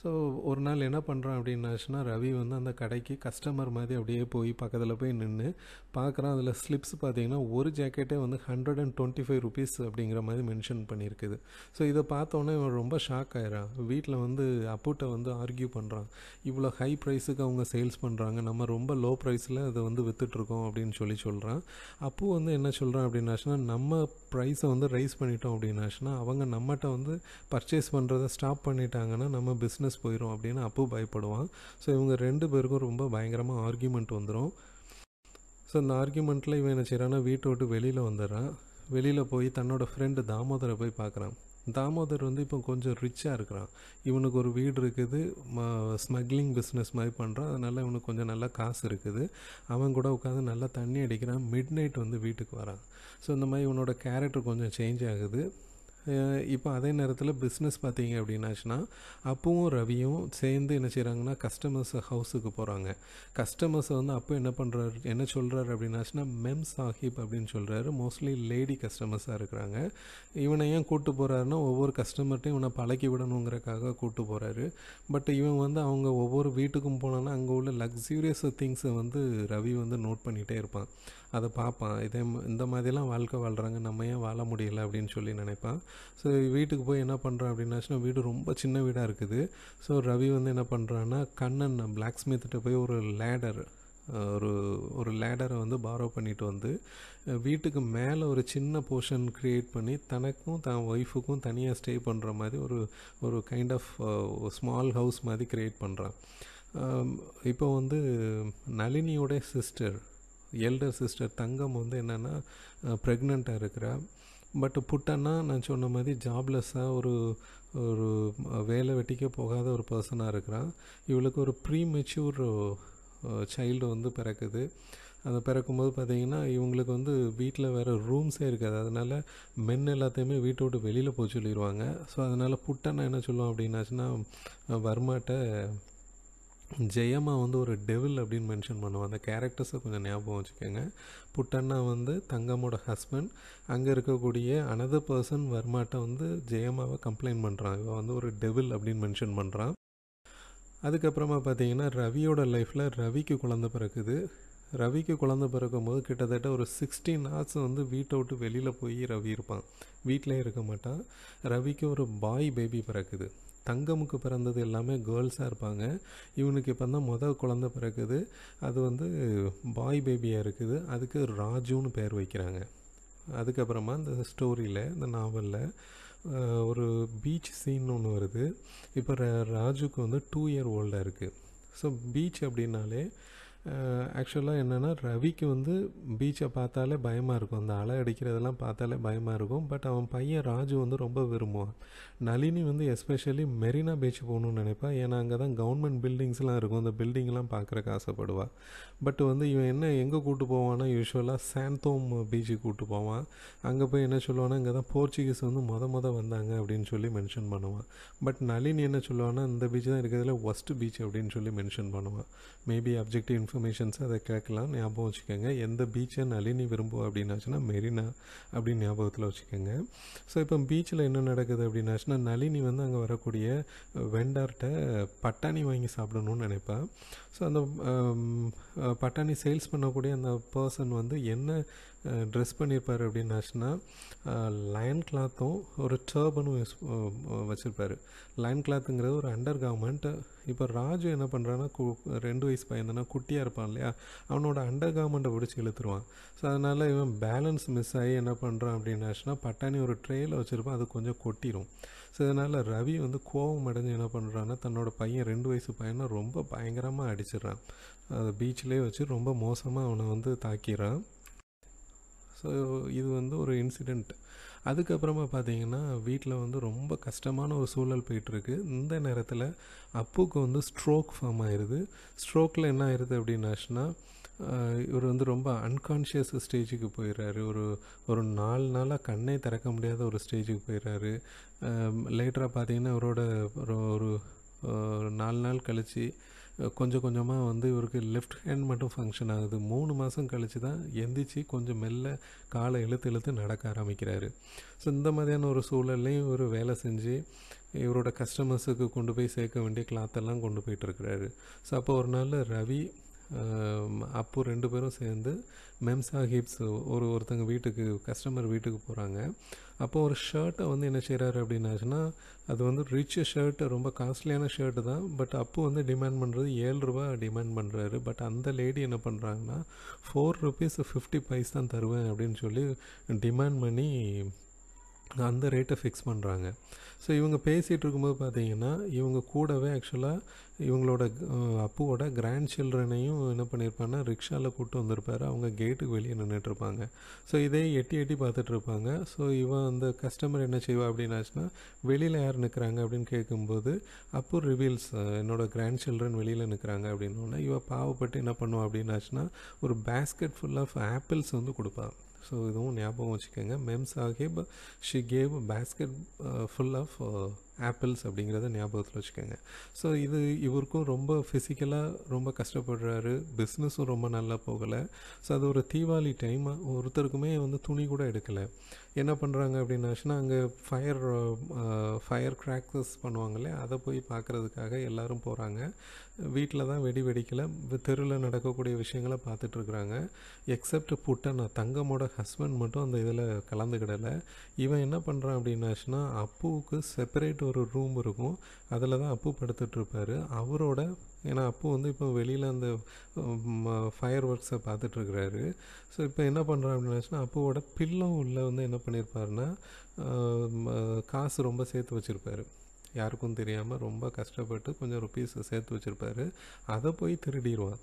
ஸோ ஒரு நாள் என்ன பண்ணுறான் அப்படின்னாச்சுன்னா ரவி வந்து அந்த கடைக்கு கஸ்டமர் மாதிரி அப்படியே போய் பக்கத்தில் போய் நின்று பார்க்குறான் அதில் ஸ்லிப்ஸ் பார்த்தீங்கன்னா ஒரு ஜாக்கெட்டே வந்து hundred and twenty five rupees அப்படிங்கிற மாதிரி மென்ஷன் பண்ணியிருக்குது ஸோ இதை பார்த்தோன்னே இவன் ரொம்ப ஷாக் ஆயிடுறான் வீட்டில் வந்து அப்புட்ட வந்து ஆர்கியூ பண்ணுறான் இவ்வளோ ஹை ப்ரைஸுக்கு அவங்க சேல்ஸ் பண்ணுறாங்க நம்ம ரொம்ப லோ ப்ரைஸில் அதை வந்து விற்றுட்ருக்கோம் அப்படின்னு சொல்லி சொல்கிறான் அப்போ வந்து என்ன சொல்கிறான் அப்படின்னாச்சுன்னா நம்ம ப்ரைஸை வந்து ரைஸ் பண்ணிட்டோம் அப்படின்னாச்சுன்னா அவங்க நம்மகிட்ட வந்து பர்ச்சேஸ் பண்ணுறதை ஸ்டாப் பண்ணிட்டாங்கன்னா நம்ம பிஸ்னஸ் போயிடும் அப்படின்னு அப்பு பயப்படுவான். ஸோ இவங்க ரெண்டு பேருக்கும் ரொம்ப பயங்கரமாக ஆர்கியூமெண்ட் வந்துடும் ஸோ இந்த ஆர்கியூமெண்ட்டில் இவன் என்ன செய்கிறான்னா வீட்டை விட்டு வெளியில் வந்துடுறான். வெளியில் போய் தன்னோட ஃப்ரெண்டு தாமோதரை போய் பார்க்குறான். தாமோதர் வந்து இப்போ கொஞ்சம் ரிச்சாக இருக்கிறான். இவனுக்கு ஒரு வீடு இருக்குது ஸ்மக்லிங் பிஸ்னஸ் மாதிரி பண்ணுறான் அதனால் இவனுக்கு கொஞ்சம் நல்லா காசு இருக்குது. அவன் கூட உட்காந்து நல்லா தண்ணி அடிக்கிறான். மிட் நைட் வந்து வீட்டுக்கு வரான். ஸோ இந்த மாதிரி இவனோட கேரக்டர் கொஞ்சம் சேஞ்ச் ஆகுது. இப்போ அதே நேரத்தில் பிஸ்னஸ் பார்த்தீங்க அப்படின்னாச்சுன்னா அப்பவும் ரவியும் சேர்ந்து என்ன செய்கிறாங்கன்னா கஸ்டமர்ஸ் ஹவுஸுக்கு போகிறாங்க கஸ்டமர்ஸை வந்து அப்போ என்ன பண்ணுறாரு என்ன சொல்கிறாரு அப்படின்னாச்சுன்னா மெம் சாஹிப் அப்படின்னு சொல்கிறாரு மோஸ்ட்லி லேடி கஸ்டமர்ஸாக இருக்கிறாங்க. இவனை ஏன் கூப்பிட்டு போகிறாருன்னா ஒவ்வொரு கஸ்டமர்ட்டையும் இவனை பழக்கி விடணுங்கிறக்காக கூப்பிட்டு போகிறாரு பட் இவன் வந்து அவங்க ஒவ்வொரு வீட்டுக்கும் போனோன்னா அங்கே உள்ள லக்ஸூரியஸ் திங்ஸை வந்து ரவி வந்து நோட் பண்ணிகிட்டே இருப்பான். அதை பார்ப்பான். இதே இந்த மாதிரிலாம் வாழ்க்கை வாழ்கிறாங்க நம்ம ஏன் வாழ முடியல அப்படின்னு சொல்லி நினைப்பான். ஸோ வீட்டுக்கு போய் என்ன பண்ணுறான் அப்படின்னாச்சுன்னா வீடு ரொம்ப சின்ன வீடாக இருக்குது. ஸோ ரவி வந்து என்ன பண்ணுறான்னா கண்ணன் பிளாக் ஸ்மித்திட்ட போய் ஒரு லேடர் ஒரு ஒரு லேடரை வந்து பாரோ பண்ணிட்டு வந்து வீட்டுக்கு மேலே ஒரு சின்ன போர்ஷன் க்ரியேட் பண்ணி தனக்கும் தன் ஒய்ஃபுக்கும் தனியாக ஸ்டே பண்ணுற மாதிரி ஒரு ஒரு கைண்ட் ஆஃப் ஸ்மால் ஹவுஸ் மாதிரி க்ரியேட் பண்ணுறான் இப்போ வந்து நளினியோட சிஸ்டர் எல்டர் சிஸ்டர் தங்கம் வந்து என்னென்னா ப்ரெக்னெண்ட்டாக இருக்கிறா. பட் புட்டன்னா நான் சொன்ன மாதிரி ஜாப்லெஸ்ஸாக ஒரு ஒரு வேலை வெட்டிக்க போகாத ஒரு பர்சனாக இருக்கிறான் இவளுக்கு ஒரு ப்ரீ மெச்சூர் சைல்டு வந்து பிறக்குது. அதை பிறக்கும்போது பார்த்தீங்கன்னா இவங்களுக்கு வந்து வீட்டில் வேறு ரூம்ஸே இருக்காது. அதனால் மென் எல்லாத்தையுமே வீட்டை விட்டு வெளியில் போக சொல்லிடுவாங்க ஸோ அதனால் புட்டன்னா என்ன சொல்லுவோம் அப்படின்னாச்சுன்னா வர்மாட்ட ஜெயம்மா வந்து ஒரு டெவில் அப்படின்னு மென்ஷன் பண்ணுவோம் அந்த கேரக்டர்ஸை கொஞ்சம் ஞாபகம் வச்சுக்கோங்க. புட்டண்ணா வந்து தங்கமோட ஹஸ்பண்ட் அங்கே இருக்கக்கூடிய அனதர் பர்சன் வர்மாட்ட வந்து ஜெயம்மாவை கம்ப்ளைண்ட் பண்ணுறான் இவன் வந்து ஒரு டெவில் அப்படின்னு மென்ஷன் பண்ணுறான் அதுக்கப்புறமா பார்த்தீங்கன்னா ரவியோட லைஃப்பில் ரவிக்கு குழந்த பிறக்குது. ரவிக்கு குழந்த பிறக்கும்போது கிட்டத்தட்ட ஒரு சிக்ஸ்டீன் ஹார்ஸ் வந்து வீட்டை விட்டு வெளியில் போய் ரவி இருப்பான். வீட்டிலே இருக்க மாட்டான். ரவிக்கு ஒரு பாய் பேபி பிறக்குது. தங்கமுக்கு பிறந்தது எல்லாமே கேர்ள்ஸாக இருப்பாங்க. இவனுக்கு இப்போ தான் மொதல் குழந்த பிறக்குது. அது வந்து பாய் பேபியாக இருக்குது. அதுக்கு ராஜுன்னு பேர் வைக்கிறாங்க. அதுக்கப்புறமா இந்த ஸ்டோரியில் இந்த நாவலில் ஒரு பீச் சீன் ஒன்று வருது. இப்போ ராஜுக்கு வந்து டூ இயர் ஓல்டாக இருக்குது ஸோ பீச் அப்படின்னாலே ஆக்சுவலாக என்னென்னா ரவிக்கு வந்து பீச்சை பார்த்தாலே பயமாக இருக்கும். அந்த அலை அடிக்கிறதெல்லாம் பார்த்தாலே பயமாக இருக்கும். பட் அவன் பையன் ராஜு வந்து ரொம்ப விரும்புவான். நளினி வந்து எஸ்பெஷலி மெரினா பீச் போகணுன்னு நினைப்பாள் ஏன்னா அங்கே தான் கவர்மெண்ட் பில்டிங்ஸ்லாம் இருக்கும். அந்த பில்டிங்லாம் பார்க்குறக்கு ஆசைப்படுவாள் பட் வந்து இவன் என்ன எங்கே கூப்பிட்டு போவான்னா யூஸ்வலாக சாந்தோம் பீச்சுக்கு கூப்பிட்டு போவான். அங்கே போய் என்ன சொல்லுவான்னா இங்கே தான் போர்ச்சுகீஸ் வந்து மொத மொதல் வந்தாங்க அப்படின்னு சொல்லி மென்ஷன் பண்ணுவான். பட் நளினி என்ன சொல்லுவான்னா இந்த பீச் தான் இருக்கிறதுல ஒஸ்ட் பீச் அப்படின்னு சொல்லி மென்ஷன் பண்ணுவான். மேபி அப்ஜெக்டிவ் இன்ஃபர்மேஷன்ஸ் அதை கேட்கலாம் ஞாபகம் வச்சுக்கோங்க. எந்த பீச்சை நளினி விரும்புவோம் அப்படின்னாச்சுன்னா மெரினா அப்படின்னு ஞாபகத்தில் வச்சுக்கோங்க. ஸோ இப்போ பீச்சில் என்ன நடக்குது அப்படின்னாச்சுன்னா நளினி வந்து அங்கே வரக்கூடிய வெண்டார்கிட்ட பட்டாணி வாங்கி சாப்பிடணும்னு நினைப்பேன் ஸோ அந்த பட்டாணி சேல்ஸ் பண்ணக்கூடிய அந்த பர்சன் வந்து என்ன ட்ரெஸ் பண்ணியிருப்பார் அப்படின்னாச்சுன்னா லைன் கிளாத்தும் ஒரு டர்பனும் யூஸ் வச்சுருப்பார். லைன் கிளாத்துங்கிறது ஒரு அண்டர் கவர்மெண்ட் இப்போ ராஜு என்ன பண்ணுறான்னா கு ரெண்டு வயசு பையன் தானே குட்டியாக இருப்பான் இல்லையா? அவனோட அண்டர் கவர்மெண்ட்டை பிடிச்சி இழுத்துருவான். ஸோ அதனால் இவன் பேலன்ஸ் மிஸ் ஆகி என்ன பண்ணுறான் அப்படின்னாச்சுன்னா பட்டாணி ஒரு ட்ரேயில் வச்சுருப்பான் அது கொஞ்சம் கொட்டிடும் ஸோ இதனால் ரவி வந்து கோவம் அடைஞ்சு என்ன பண்ணுறான்னா தன்னோட பையன் ரெண்டு வயசு பையனை ரொம்ப பயங்கரமாக அடிச்சிடுறான். அதை பீச்சிலே வச்சு ரொம்ப மோசமாக அவனை வந்து தாக்கிறான் ஸோ இது வந்து ஒரு இன்சிடெண்ட் அதுக்கப்புறமா பார்த்தீங்கன்னா வீட்டில் வந்து ரொம்ப கஷ்டமான ஒரு சூழல் போயிட்டுருக்கு. இந்த நேரத்தில் அப்புக்கு வந்து ஸ்ட்ரோக் ஃபார்ம் ஆயிடுது ஸ்ட்ரோக்கில் என்ன ஆயிடுது அப்படின்னாச்சுன்னா இவர் வந்து ரொம்ப அன்கான்ஷியஸ் ஸ்டேஜுக்கு போயிடுறாரு ஒரு ஒரு நாலு நாளாக கண்ணே திறக்க முடியாத ஒரு ஸ்டேஜுக்கு போயிடுறாரு லேட்டராக பார்த்தீங்கன்னா இவரோட ஒரு ஒரு நாலு நாள் கழித்து கொஞ்சம் கொஞ்சமாக வந்து இவருக்கு லெஃப்ட் ஹேண்ட் மட்டும் ஃபங்க்ஷன் ஆகுது. மூணு மாதம் கழித்து தான் எந்திரிச்சு கொஞ்சம் மெல்ல காலை இழுத்து இழுத்து நடக்க ஆரம்பிக்கிறாரு. ஸோ இந்த மாதிரியான ஒரு சூழல்லையும் இவர் வேலை செஞ்சு இவரோட கஸ்டமர்ஸுக்கு கொண்டு போய் சேர்க்க வேண்டிய கிளாத்தெல்லாம் கொண்டு போயிட்டுருக்கிறாரு ஸோ அப்போ ஒரு நாள் ரவி அப்போ ரெண்டு பேரும் சேர்ந்து மெம் சாஹிப்ஸ் ஒரு ஒருத்தங்க வீட்டுக்கு கஸ்டமர் வீட்டுக்கு போகிறாங்க அப்போது ஒரு ஷர்ட்டை வந்து என்ன செய்கிறாரு அப்படின்னாச்சுன்னா அது வந்து ரிச் ஷர்ட்டு ரொம்ப காஸ்ட்லியான ஷர்ட்டு தான். பட் அப்போ வந்து டிமாண்ட் பண்ணுறது ஏழு ரூபா டிமாண்ட் பண்ணுறாரு பட் அந்த லேடி என்ன பண்ணுறாங்கன்னா ஃபோர் ருபீஸ் ஃபிஃப்டி பைஸ் தான் தருவேன் அப்படின்னு சொல்லி டிமாண்ட் பண்ணி அந்த ரேட்டை ஃபிக்ஸ் பண்ணுறாங்க ஸோ இவங்க பேசிகிட்டு இருக்கும்போது பார்த்தீங்கன்னா இவங்க கூடவே ஆக்சுவலாக இவங்களோட அப்புவோட கிராண்ட் சில்ட்ரனையும் என்ன பண்ணியிருப்பாங்கன்னா ரிக்ஷாவில் கூப்பிட்டு வந்திருப்பாரு. அவங்க கேட்டுக்கு வெளியே நின்றுட்டுருப்பாங்க ஸோ இதே எட்டி எட்டி பார்த்துட்ருப்பாங்க ஸோ இவன் அந்த கஸ்டமர் என்ன செய்வா அப்படின்னாச்சுன்னா வெளியில் யார் நிற்கிறாங்க அப்படின்னு கேட்கும்போது அப்போ ரிவீல்ஸ் என்னோடய கிராண்ட் சில்ட்ரன் வெளியில் நிற்கிறாங்க அப்படின்னோடனே இவன் பாவப்பட்டு என்ன பண்ணுவான் அப்படின்னாச்சுன்னா ஒரு பேஸ்கெட் ஃபுல் ஆஃப் ஆப்பிள்ஸ் வந்து கொடுப்பான் ஸோ இதுவும் ஞாபகம் வச்சுக்கோங்க memsahib she gave basket full of apples அப்படிங்கிறத ஞாபகத்தில் வச்சுக்கோங்க. ஸோ இது இவருக்கும் ரொம்ப ஃபிசிக்கலாக ரொம்ப கஷ்டப்படுறாரு. பிஸ்னஸும் ரொம்ப நல்லா போகலை. ஸோ அது ஒரு தீபாவளி டைம் ஒருத்தருக்குமே வந்து துணி கூட எடுக்கலை. என்ன பண்ணுறாங்க அப்படின்னாச்சுன்னா அங்கே ஃபயர் ஃபயர் கிராக்ஸஸ் பண்ணுவாங்களே அதை போய் பார்க்குறதுக்காக எல்லோரும் போகிறாங்க வீட்டில் தான் வெடி வெடிக்கலை. தெருவில் நடக்கக்கூடிய விஷயங்களை பார்த்துட்ருக்குறாங்க எக்ஸப்ட் புட்டன் தங்கமோட ஹஸ்பண்ட் மட்டும் அந்த இதில் கலந்துக்கிடலை. இவன் என்ன பண்ணுறான் அப்படின்னாச்சுன்னா அப்புவுக்கு செப்பரேட் ஒரு ரூம் இருக்கும். அதில் தான் அப்பு படுத்துட்ருப்பார். அவரோட ஏன்னா அப்போ வந்து இப்போ வெளியில் அந்த ஃபயர் ஒர்க்ஸை பார்த்துட்ருக்குறாரு. ஸோ இப்போ என்ன பண்ணுறான் அப்படின்னு அப்படின்னாச்சுன்னா அப்போவோட பில்லோ உள்ளே வந்து என்ன பண்ணியிருப்பாருன்னா காசு ரொம்ப சேர்த்து வச்சுருப்பாரு. யாருக்கும் தெரியாமல் ரொம்ப கஷ்டப்பட்டு கொஞ்சம் ருப்பீஸ் சேர்த்து வச்சுருப்பாரு. அதை போய் திருடிடுவான்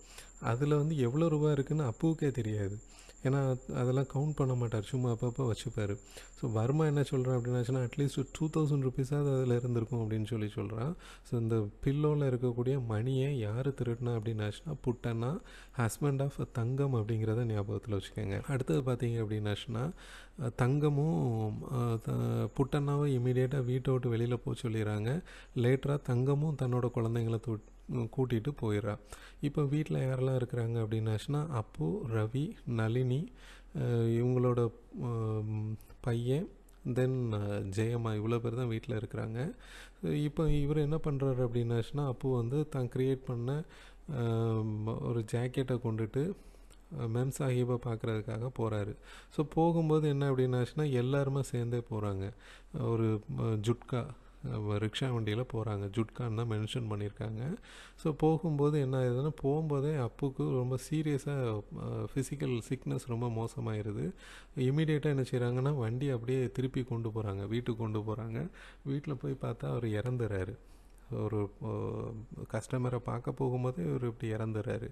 அதில் வந்து எவ்வளோ ரூபா இருக்குதுன்னு அப்புவுக்கே தெரியாது. ஏன்னா அதெல்லாம் கவுண்ட் பண்ண மாட்டார். சும்மா அப்பப்போ வச்சுப்பார். ஸோ வர்மா என்ன சொல்கிறான் அப்படின்னாச்சுன்னா அட்லீஸ்ட் டூ தௌசண்ட் ருபீஸாவது அதில் இருந்திருக்கும் அப்படின்னு சொல்லி சொல்கிறான் ஸோ இந்த பில்லோவில் இருக்கக்கூடிய மணியை யார் திருடினா அப்படின்னாச்சுன்னா புட்டனா ஹஸ்பண்ட் ஆஃப் தங்கம் அப்படிங்கிறத ஞாபகத்தில் வச்சுக்கோங்க. அடுத்தது பார்த்தீங்க அப்படின்னாச்சுன்னா தங்கமும் புட்டன்னாவும் இமீடியேட்டாக வீட்டை விட்டு வெளியில் போக சொல்லிடுறாங்க. லேட்டராக தங்கமும் தன்னோட குழந்தைங்களை தூ கூட்டிகிட்டு போயிடுறா. இப்போ வீட்டில் யாரெல்லாம் இருக்கிறாங்க அப்படின்னாச்சுன்னா அப்பு ரவி நளினி இவங்களோட பையன் தென் ஜெயம்மா இவ்வளோ பேர் தான் வீட்டில் இருக்கிறாங்க. இப்போ இவர் என்ன பண்ணுறாரு அப்படின்னாச்சுன்னா அப்பு வந்து தான் க்ரியேட் பண்ண ஒரு ஜாக்கெட்டை கொண்டுட்டு மெம் சாஹிபை பார்க்குறதுக்காக போகிறாரு ஸோ போகும்போது என்ன அப்படின்னாச்சுன்னா எல்லாருமே சேர்ந்தே போகிறாங்க ஒரு ஜுட்கா. ரிக்ஷா வண்டியில் போகிறாங்க ஜுட்கான் தான் மென்ஷன் பண்ணியிருக்காங்க. ஸோ போகும்போது என்ன ஆகுதுன்னா போகும்போதே அப்புக்கு ரொம்ப சீரியஸாக ஃபிசிக்கல் சிக்னஸ் ரொம்ப மோசமாயிருது. இமீடியட்டாக என்ன செய்கிறாங்கன்னா வண்டி அப்படியே திருப்பி கொண்டு போகிறாங்க வீட்டுக்கு கொண்டு போகிறாங்க வீட்டில் போய் பார்த்தா அவர் இறந்துறாரு. ஒரு கஸ்டமரை பார்க்க போகும்போது இவர் இப்படி இறந்துடுறாரு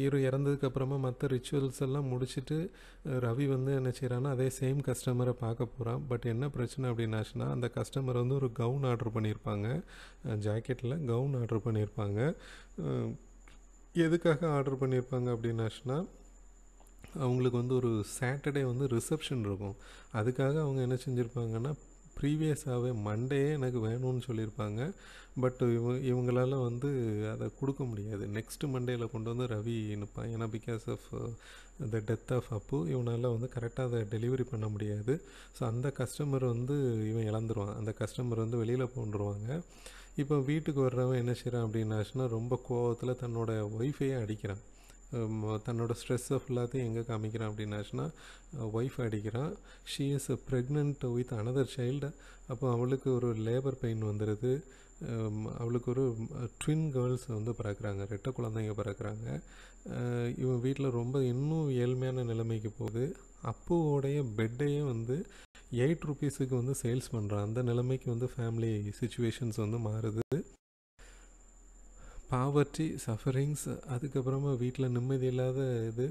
இவர் இறந்ததுக்கப்புறமா மற்ற ரிச்சுவல்ஸ் எல்லாம் முடிச்சுட்டு ரவி வந்து என்ன செய்கிறான்னா அதே சேம் கஸ்டமரை பார்க்க போகிறான் பட் என்ன பிரச்சனை அப்படின்னாச்சுன்னா அந்த கஸ்டமர் வந்து ஒரு கவுன் ஆர்டர் பண்ணியிருப்பாங்க. ஜாக்கெட்டில் கவுன் ஆர்டர் பண்ணியிருப்பாங்க. எதுக்காக ஆர்டர் பண்ணியிருப்பாங்க அப்படின்னாச்சுன்னா அவங்களுக்கு வந்து ஒரு சாட்டர்டே வந்து ரிசப்ஷன் இருக்கும். அதுக்காக அவங்க என்ன செஞ்சுருப்பாங்கன்னா ப்ரீவியஸாகவே மண்டே எனக்கு வேணும்னு சொல்லியிருப்பாங்க. பட் இவங்க இவங்களால வந்து அதை கொடுக்க முடியாது. நெக்ஸ்ட் மண்டேயில் கொண்டு வந்து ரவி நிற்பான் ஏன்னா because of the death of Appu இவனால் வந்து கரெக்டாக அதை டெலிவரி பண்ண முடியாது. ஸோ அந்த கஸ்டமர் வந்து இவன் இழந்துருவான். அந்த கஸ்டமர் வந்து வெளியில் போன்றுருவாங்க இப்போ வீட்டுக்கு வர்றவன் என்ன செய்கிறான் அப்படின்னாச்சுன்னா ரொம்ப கோவத்தில் தன்னோட ஒய்ஃபையே அடிக்கிறான். தன்னோட ஸ்ட்ரெஸ்ஸை ஃபுல்லாத்தையும் எங்கே காமிக்கிறான் அப்படின்னாச்சுன்னா ஒய்ஃப் அடிக்கிறான். She is pregnant with another child அப்போ அவளுக்கு ஒரு லேபர் பெயின் வந்துடுது அவளுக்கு ஒரு ட்வின் கேர்ள்ஸ் வந்து பிறக்கிறாங்க. ரெட்டை குழந்தைங்க பிறக்கிறாங்க. இவன் வீட்டில் ரொம்ப இன்னும் ஏழ்மையான நிலைமைக்கு போகுது. அப்போவோடைய பெட்டையே வந்து எயிட் ருபீஸுக்கு வந்து சேல்ஸ் பண்ணுறான் அந்த நிலைமைக்கு வந்து ஃபேமிலி சுச்சுவேஷன்ஸ் வந்து மாறுது. பாவர்ட்டி சஃபரிங்ஸ் அதுக்கப்புறமா வீட்டில் நிம்மதி இல்லாத இது.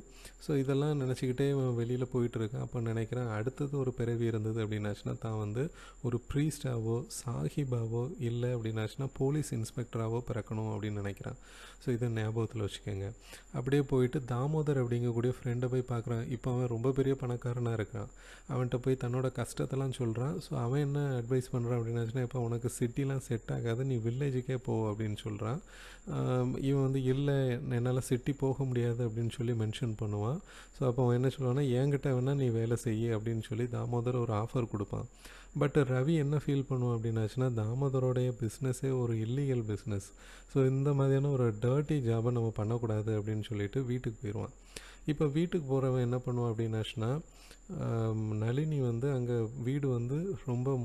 ஸோ இதெல்லாம் நினச்சிக்கிட்டே அவன் வெளியில் போயிட்டுருக்கான். அப்போ நினைக்கிறான் அடுத்தது ஒரு பிறவி இருந்தது அப்படின்னாச்சுன்னா தான் வந்து ஒரு ப்ரீஸ்டாவோ சாஹிபாவோ இல்லை அப்படின்னாச்சுன்னா போலீஸ் இன்ஸ்பெக்டராகவோ பிறக்கணும் அப்படின்னு நினைக்கிறான். ஸோ இதை ஞாபகத்தில் வச்சுக்கோங்க. அப்படியே போயிட்டு தாமோதர் அப்படிங்கக்கூடிய ஃப்ரெண்டை போய் பார்க்குறான். இப்போ அவன் ரொம்ப பெரிய பணக்காரனாக இருக்கிறான். அவன்கிட்ட போய் தன்னோட கஷ்டத்தெல்லாம் சொல்கிறான் ஸோ அவன் என்ன அட்வைஸ் பண்ணுறான் அப்படின்னாச்சுன்னா இப்போ உனக்கு சிட்டிலாம் செட் ஆகாது. நீ வில்லேஜுக்கே போ அப்படின்னு சொல்கிறான் இவன் வந்து இல்லை என்னால் சிட்டி போக முடியாது அப்படின்னு சொல்லி மென்ஷன் பண்ணுவான். ஸோ அப்போ அவன் என்ன சொல்லுவான்னா என்கிட்ட வேணால் நீ வேலை செய்ய அப்படின்னு சொல்லி தாமோதர் ஒரு ஆஃபர் கொடுப்பான். பட் ரவி என்ன ஃபீல் பண்ணுவான் அப்படின்னாச்சுன்னா தாமோதரோடைய பிஸ்னஸே ஒரு இல்லீகல் பிஸ்னஸ் ஸோ இந்த மாதிரியான ஒரு டர்ட்டி ஜாபை நம்ம பண்ணக்கூடாது அப்படின்னு சொல்லிட்டு வீட்டுக்கு போயிடுவான் இப்போ வீட்டுக்கு போகிறவன் என்ன பண்ணுவான் அப்படின்னாச்சுன்னா நளினி வந்து அங்கே வீடு வந்து ரொம்ப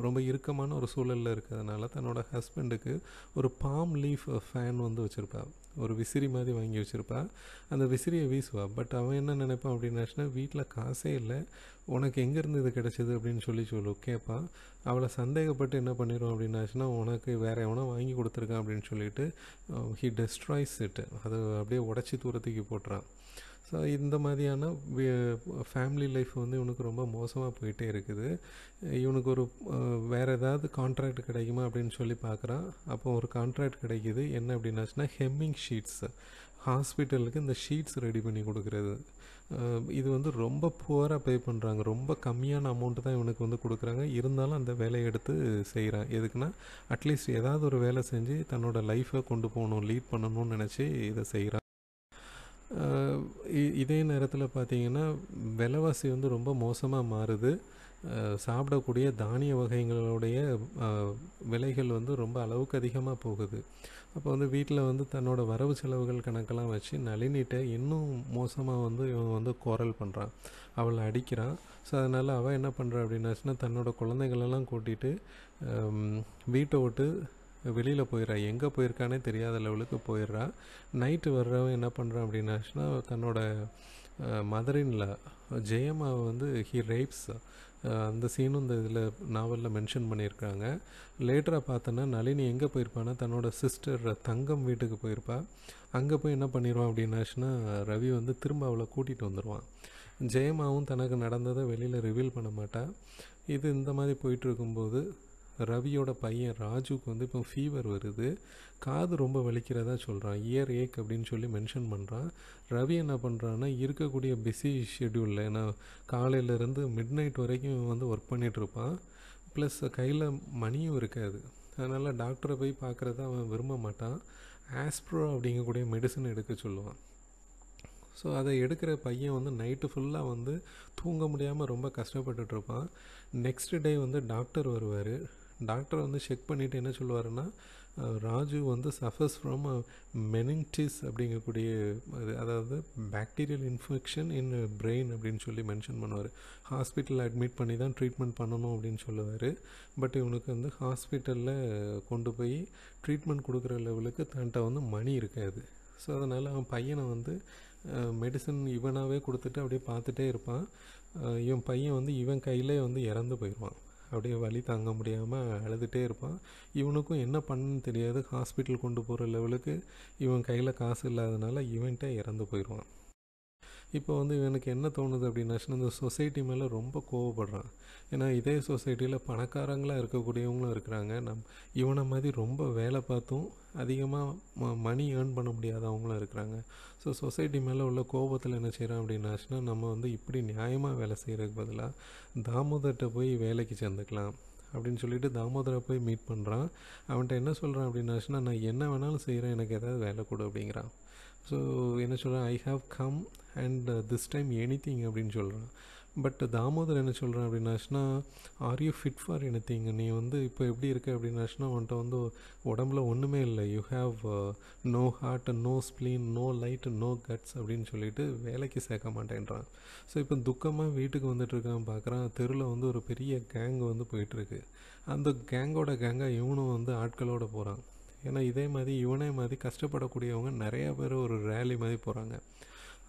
ரொம்ப இறுக்கமான ஒரு சூழலில் இருக்கிறதுனால தன்னோட ஹஸ்பண்டுக்கு ஒரு பாம் லீஃப் ஃபேன் வந்து வச்சுருப்பா. ஒரு விசிறி மாதிரி வாங்கி வச்சுருப்பா. அந்த விசிறியை வீசுவா. பட் அவன் என்ன நினைப்பான் அப்படின்னாச்சுன்னா வீட்டில் காசே இல்லை. உனக்கு எங்கேருந்து இது கிடச்சிது அப்படின்னு சொல்லி சொல்லு கேட்பான் அவளை சந்தேகப்பட்டு என்ன பண்ணிடும் அப்படின்னாச்சுன்னா உனக்கு வேறு எவனோ வாங்கி கொடுத்துருக்கான் அப்படின்னு சொல்லிட்டு ஹி டெஸ்ட்ராய்ஸ் இட்டு அதை அப்படியே உடச்சி தூரத்துக்கு போட்டுறான். ஸோ இந்த மாதிரியான ஃபேமிலி லைஃப் வந்து இவனுக்கு ரொம்ப மோசமாக போயிட்டே இருக்குது. இவனுக்கு ஒரு uh, வேறு ஏதாவது கான்ட்ராக்ட் கிடைக்குமா அப்படின்னு சொல்லி பார்க்குறான். அப்போ ஒரு கான்ட்ராக்ட் கிடைக்கிது. என்ன அப்படின்னாச்சுன்னா ஹெம்மிங் ஷீட்ஸ் ஹாஸ்பிட்டலுக்கு இந்த ஷீட்ஸ் ரெடி பண்ணி கொடுக்குறது. இது வந்து ரொம்ப புவராக பே பண்ணுறாங்க ரொம்ப கம்மியான அமௌண்ட்டு தான் இவனுக்கு வந்து கொடுக்குறாங்க. இருந்தாலும் அந்த வேலையை எடுத்து செய்கிறான் எதுக்குன்னா அட்லீஸ்ட் ஏதாவது ஒரு வேலை செஞ்சு தன்னோட லைஃப்பை கொண்டு போகணும் லீட் பண்ணணும்னு நினச்சி இதை செய்கிறான் இதே நேரத்தில் பார்த்தீங்கன்னா விலைவாசி வந்து ரொம்ப மோசமாக மாறுது. சாப்பிடக்கூடிய தானிய வகைகளுடைய விலைகள் வந்து ரொம்ப அளவுக்கு அதிகமாக போகுது. அப்போ வந்து வீட்டில் வந்து தன்னோட வரவு செலவுகள் கணக்கெல்லாம் வச்சு நளினிட்ட இன்னும் மோசமாக வந்து இவன் வந்து குரல் பண்ணுறான் அவளை அடிக்கிறான். ஸோ அதனால் அவள் என்ன பண்ணுறா அப்படின்னாச்சுன்னா தன்னோட குழந்தைங்களெல்லாம் கூட்டிகிட்டு வீட்டை விட்டு வெளியில் போயிடுறா. எங்கே போயிருக்கானே தெரியாத லெவலுக்கு போயிடுறா. நைட்டு வர்றவன் என்ன பண்ணுறான் அப்படின்னாச்சுன்னா தன்னோட மதரின்ல ஜெயம்மாவை வந்து ஹி ரேப்ஸ் அந்த சீனும் இந்த இதில் நாவலில் மென்ஷன் பண்ணியிருக்காங்க. லேட்டராக பார்த்தோன்னா நளினி எங்கே போயிருப்பான்னா தன்னோட சிஸ்டர் தங்கம் வீட்டுக்கு போயிருப்பா. அங்கே போய் என்ன பண்ணிடுவான் அப்படின்னாச்சுன்னா ரவி வந்து திரும்ப அவளை கூட்டிகிட்டு வந்துடுவான் ஜெயமாவும் தனக்கு நடந்ததை வெளியில் ரிவீல் பண்ண மாட்டா. இது இந்த மாதிரி போயிட்டு இருக்கும்போது ரவியோட பையன் ராஜுக்கு வந்து இப்போ ஃபீவர் வருது. காது ரொம்ப வலிக்கிறதா சொல்கிறான் இயர் ஏக் அப்படின்னு சொல்லி மென்ஷன் பண்ணுறான் ரவி என்ன பண்ணுறான்னா இருக்கக்கூடிய பிஸி ஷெட்யூலில் ஏன்னா காலையிலேருந்து மிட் நைட் வரைக்கும் வந்து ஒர்க் பண்ணிகிட்ருப்பான் ப்ளஸ் கையில் மணியும் இருக்காது. அதனால் டாக்டரை போய் பார்க்குறத அவன் விரும்ப மாட்டான். ஆஸ்ப்ரோ அப்படிங்கக்கூடிய மெடிசன் எடுக்க சொல்லுவான். ஸோ அதை எடுக்கிற பையன் வந்து நைட்டு ஃபுல்லாக வந்து தூங்க முடியாமல் ரொம்ப கஷ்டப்பட்டுட்ருப்பான் நெக்ஸ்ட் டே வந்து டாக்டர் வருவார். டாக்டர் வந்து செக் பண்ணிவிட்டு என்ன சொல்லுவாருன்னா ராஜு வந்து சஃபர்ஸ் ஃப்ரம் மெனிங்டிஸ் அப்படிங்கக்கூடிய அது அதாவது பேக்டீரியல் இன்ஃபெக்ஷன் இன் பிரெயின் அப்படின்னு சொல்லி மென்ஷன் பண்ணுவார். ஹாஸ்பிட்டலில் அட்மிட் பண்ணி தான் ட்ரீட்மெண்ட் பண்ணணும் அப்படின்னு சொல்லுவார். பட் இவனுக்கு வந்து ஹாஸ்பிட்டலில் கொண்டு போய் ட்ரீட்மெண்ட் கொடுக்குற லெவலுக்கு தன்ட்ட வந்து மணி இருக்காது. ஸோ அதனால் அவன் பையனை வந்து மெடிசன் இவனாகவே கொடுத்துட்டு அப்படியே பார்த்துட்டே இருப்பான். இவன் பையன் வந்து இவன் கையிலே வந்து இறந்து போயிடுவான் அப்படியே வழி தாங்க முடியாமல் அழுதுகிட்டே இருப்பான். இவனுக்கும் என்ன பண்ணுன்னு தெரியாது. ஹாஸ்பிட்டல் கொண்டு போகிற லெவலுக்கு இவன் கையில் காசு இல்லாதனால இவன்கிட்ட இறந்து போயிடுவான் இப்போ வந்து இவனுக்கு என்ன தோணுது அப்படின்னாச்சுன்னா இந்த சொசைட்டி மேலே ரொம்ப கோவப்படுறான் ஏன்னா இதே சொசைட்டியில் பணக்காரங்களாக இருக்கக்கூடியவங்களும் இருக்கிறாங்க. நம் இவனை மாதிரி ரொம்ப வேலை பார்த்தும் அதிகமாக ம மணி ஏர்ன் பண்ண முடியாதவங்களும் இருக்கிறாங்க. ஸோ சொசைட்டி மேலே உள்ள கோபத்தில் என்ன செய்கிறான் அப்படின்னாச்சுன்னா நம்ம வந்து இப்படி நியாயமாக வேலை செய்கிறதுக்கு பதிலாக தாமோதர்கிட்ட போய் வேலைக்கு சேர்ந்துக்கலாம் அப்படின்னு சொல்லிட்டு தாமோதரை போய் மீட் பண்ணுறான் அவன்கிட்ட என்ன சொல்கிறான் அப்படின்னாச்சுன்னா நான் என்ன வேணாலும் செய்கிறேன் எனக்கு ஏதாவது வேலை கொடு அப்படிங்கிறான். ஸோ என்ன சொல்கிறேன் I have come and this time anything அப்படின்னு சொல்கிறான் பட் தாமோதர் என்ன சொல்கிறான் அப்படின்னாச்சுன்னா are you fit for anything நீ வந்து இப்போ எப்படி இருக்க? அப்படின்னாச்சுன்னா உன்ட்ட வந்து உடம்புல ஒன்றுமே இல்லை. You have no heart no spleen no light no guts அப்படின்னு சொல்லிட்டு வேலைக்கு சேர்க்க மாட்டேன்றான். ஸோ இப்போ துக்கமாக வீட்டுக்கு வந்துட்டு இருக்கான் பார்க்குறான் தெருவில் வந்து ஒரு பெரிய கேங் வந்து போயிட்டுருக்கு. அந்த கேங்கோட கேங்காக இவனும் வந்து ஆட்களோடு போகிறான் ஏன்னா இதே மாதிரி இவனே மாதிரி கஷ்டப்படக்கூடியவங்க நிறையா பேர் ஒரு ரேலி மாதிரி போகிறாங்க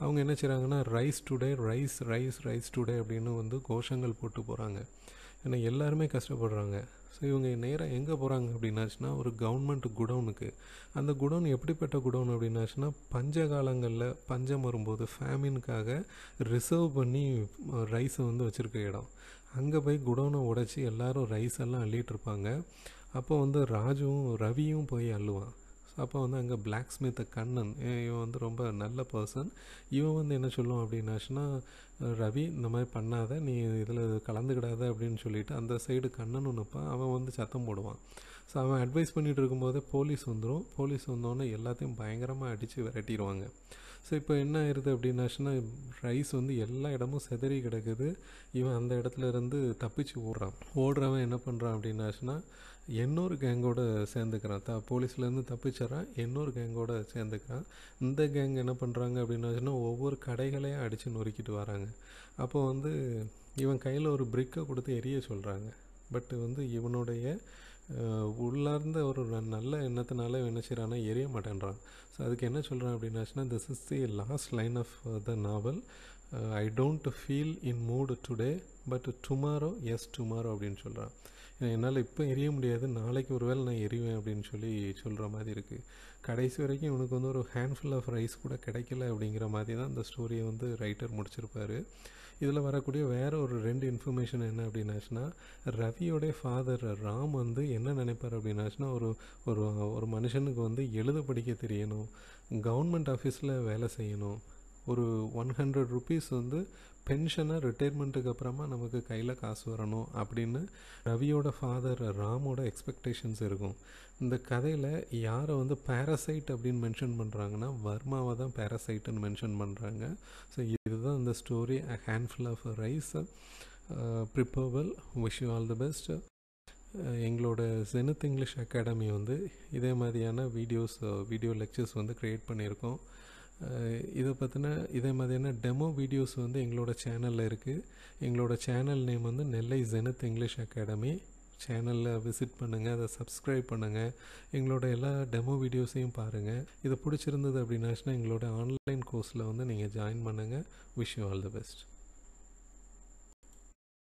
அவங்க என்ன செய்கிறாங்கன்னா rice today rice rice rice today அப்படின்னு வந்து கோஷங்கள் போட்டு போகிறாங்க ஏன்னா எல்லாருமே கஷ்டப்படுறாங்க. ஸோ இவங்க நேராக எங்கே போகிறாங்க அப்படின்னாச்சுன்னா ஒரு கவர்மெண்ட் குடவுனுக்கு அந்த குடவுன் எப்படிப்பட்ட குடவுன் அப்படின்னாச்சுன்னா பஞ்ச காலங்களில் பஞ்சம் வரும்போது ஃபேமினுக்காக ரிசர்வ் பண்ணி ரைஸை வந்து வச்சுருக்க இடம். அங்கே போய் குடவுனை உடச்சி எல்லோரும் ரைஸ் எல்லாம் அள்ளிட்டு இருப்பாங்க. அப்போ வந்து ராஜுவும் ரவியும் போய் அள்ளுவான். ஸோ அப்போ வந்து அங்கே பிளாக் ஸ்மித் கண்ணன் இவன் வந்து ரொம்ப நல்ல பர்சன் இவன் வந்து என்ன சொல்லுவான் அப்படின்னாச்சுன்னா ரவி இந்த மாதிரி பண்ணாத நீ இதில் கலந்துக்கிடாத அப்படின்னு சொல்லிட்டு அந்த சைடு கண்ணன் ஒன்றுப்பான் அவன் வந்து சத்தம் போடுவான். ஸோ அவன் அட்வைஸ் பண்ணிகிட்டு இருக்கும்போதே போலீஸ் வந்துடும் போலீஸ் வந்தோடனே எல்லாத்தையும் பயங்கரமாக அடித்து விரட்டிடுவாங்க ஸோ இப்போ என்ன ஆயிடுது அப்படின்னாச்சுன்னா ரைஸ் வந்து எல்லா இடமும் செதறி கிடக்குது. இவன் அந்த இடத்துல இருந்து தப்பிச்சு ஓடுறான். ஓடுறவன் என்ன பண்ணுறான் அப்படின்னாச்சுன்னா இன்னொரு கேங்கோட சேர்ந்துக்கிறான். த போலீஸ்லேருந்து தப்பிச்சிட்றான். இன்னொரு கேங்கோட சேர்ந்துக்கிறான். இந்த கேங் என்ன பண்ணுறாங்க அப்படின்னாச்சுன்னா ஒவ்வொரு கடைகளையும் அடித்து நொறுக்கிட்டு வராங்க. அப்போ வந்து இவன் கையில் ஒரு பிரிக்கை கொடுத்து எரிய சொல்கிறாங்க பட் வந்து இவனுடைய உள்ளார்ந்த ஒரு நல்ல எண்ணத்தினால என்ன செய்கிறான்னா எரிய மாட்டேன்றான். ஸோ அதுக்கு என்ன சொல்கிறான் அப்படின்னாச்சுன்னா this is the last line of the novel I don't feel in mood today but tomorrow is tomorrow அப்படின்னு சொல்கிறான் என்னால் இப்போ எரிய முடியாது. நாளைக்கு ஒரு வேளை நான் எரிவேன் அப்படின்னு சொல்லி சொல்கிற மாதிரி இருக்குது கடைசி வரைக்கும் இவனுக்கு வந்து ஒரு ஹேண்ட்ஃபுல் ஆஃப் ரைஸ் கூட கிடைக்கல அப்படிங்கிற மாதிரி தான் இந்த ஸ்டோரியை வந்து ரைட்டர் முடிச்சிருப்பார். இதில் வரக்கூடிய வேறு ஒரு ரெண்டு இன்ஃபர்மேஷன் என்ன அப்படின்னாச்சுன்னா ரவியோடைய ஃபாதர் ராம் வந்து என்ன நினைப்பார் அப்படின்னாச்சுன்னா ஒரு ஒரு ஒரு மனுஷனுக்கு வந்து எழுத படிக்க தெரியணும். கவர்மெண்ட் ஆஃபீஸில் வேலை செய்யணும். ஒரு ஒன் ஹண்ட்ரட் ருபீஸ் வந்து பென்ஷனாக ரிட்டைர்மெண்ட்டுக்கு அப்புறமா நமக்கு கையில் காசு வரணும் அப்படின்னு ரவியோட ஃபாதர் ராமோட எக்ஸ்பெக்டேஷன்ஸ் இருக்கும். இந்த கதையில் யாரை வந்து பேரசைட் அப்படின்னு மென்ஷன் பண்ணுறாங்கன்னா வர்மாவை தான் பேரசைட்டுன்னு மென்ஷன் பண்ணுறாங்க ஸோ இதுதான் இந்த story a handful of rice ப்ரிப்பர்வல் wish you all the best எங்களோட ஜெனத் இங்கிலீஷ் அகாடமி வந்து இதே மாதிரியான வீடியோஸ் வீடியோ லெக்சர்ஸ் வந்து க்ரியேட் பண்ணியிருக்கோம். இதை பற்றின இதே மாதிரியான டெமோ வீடியோஸ் வந்து எங்களோட சேனலில் இருக்குது எங்களோட சேனல் நேம் வந்து நெல்லை ஜெனத் இங்கிலீஷ் அகாடமி. சேனலில் விசிட் பண்ணுங்கள் அதை சப்ஸ்கிரைப் பண்ணுங்கள் எங்களோட எல்லா டெமோ வீடியோஸையும் பாருங்கள் இது பிடிச்சிருந்தது அப்படின்னாச்சுன்னா எங்களோட ஆன்லைன் கோர்ஸில் வந்து நீங்கள் ஜாயின் பண்ணுங்கள் wish you all the best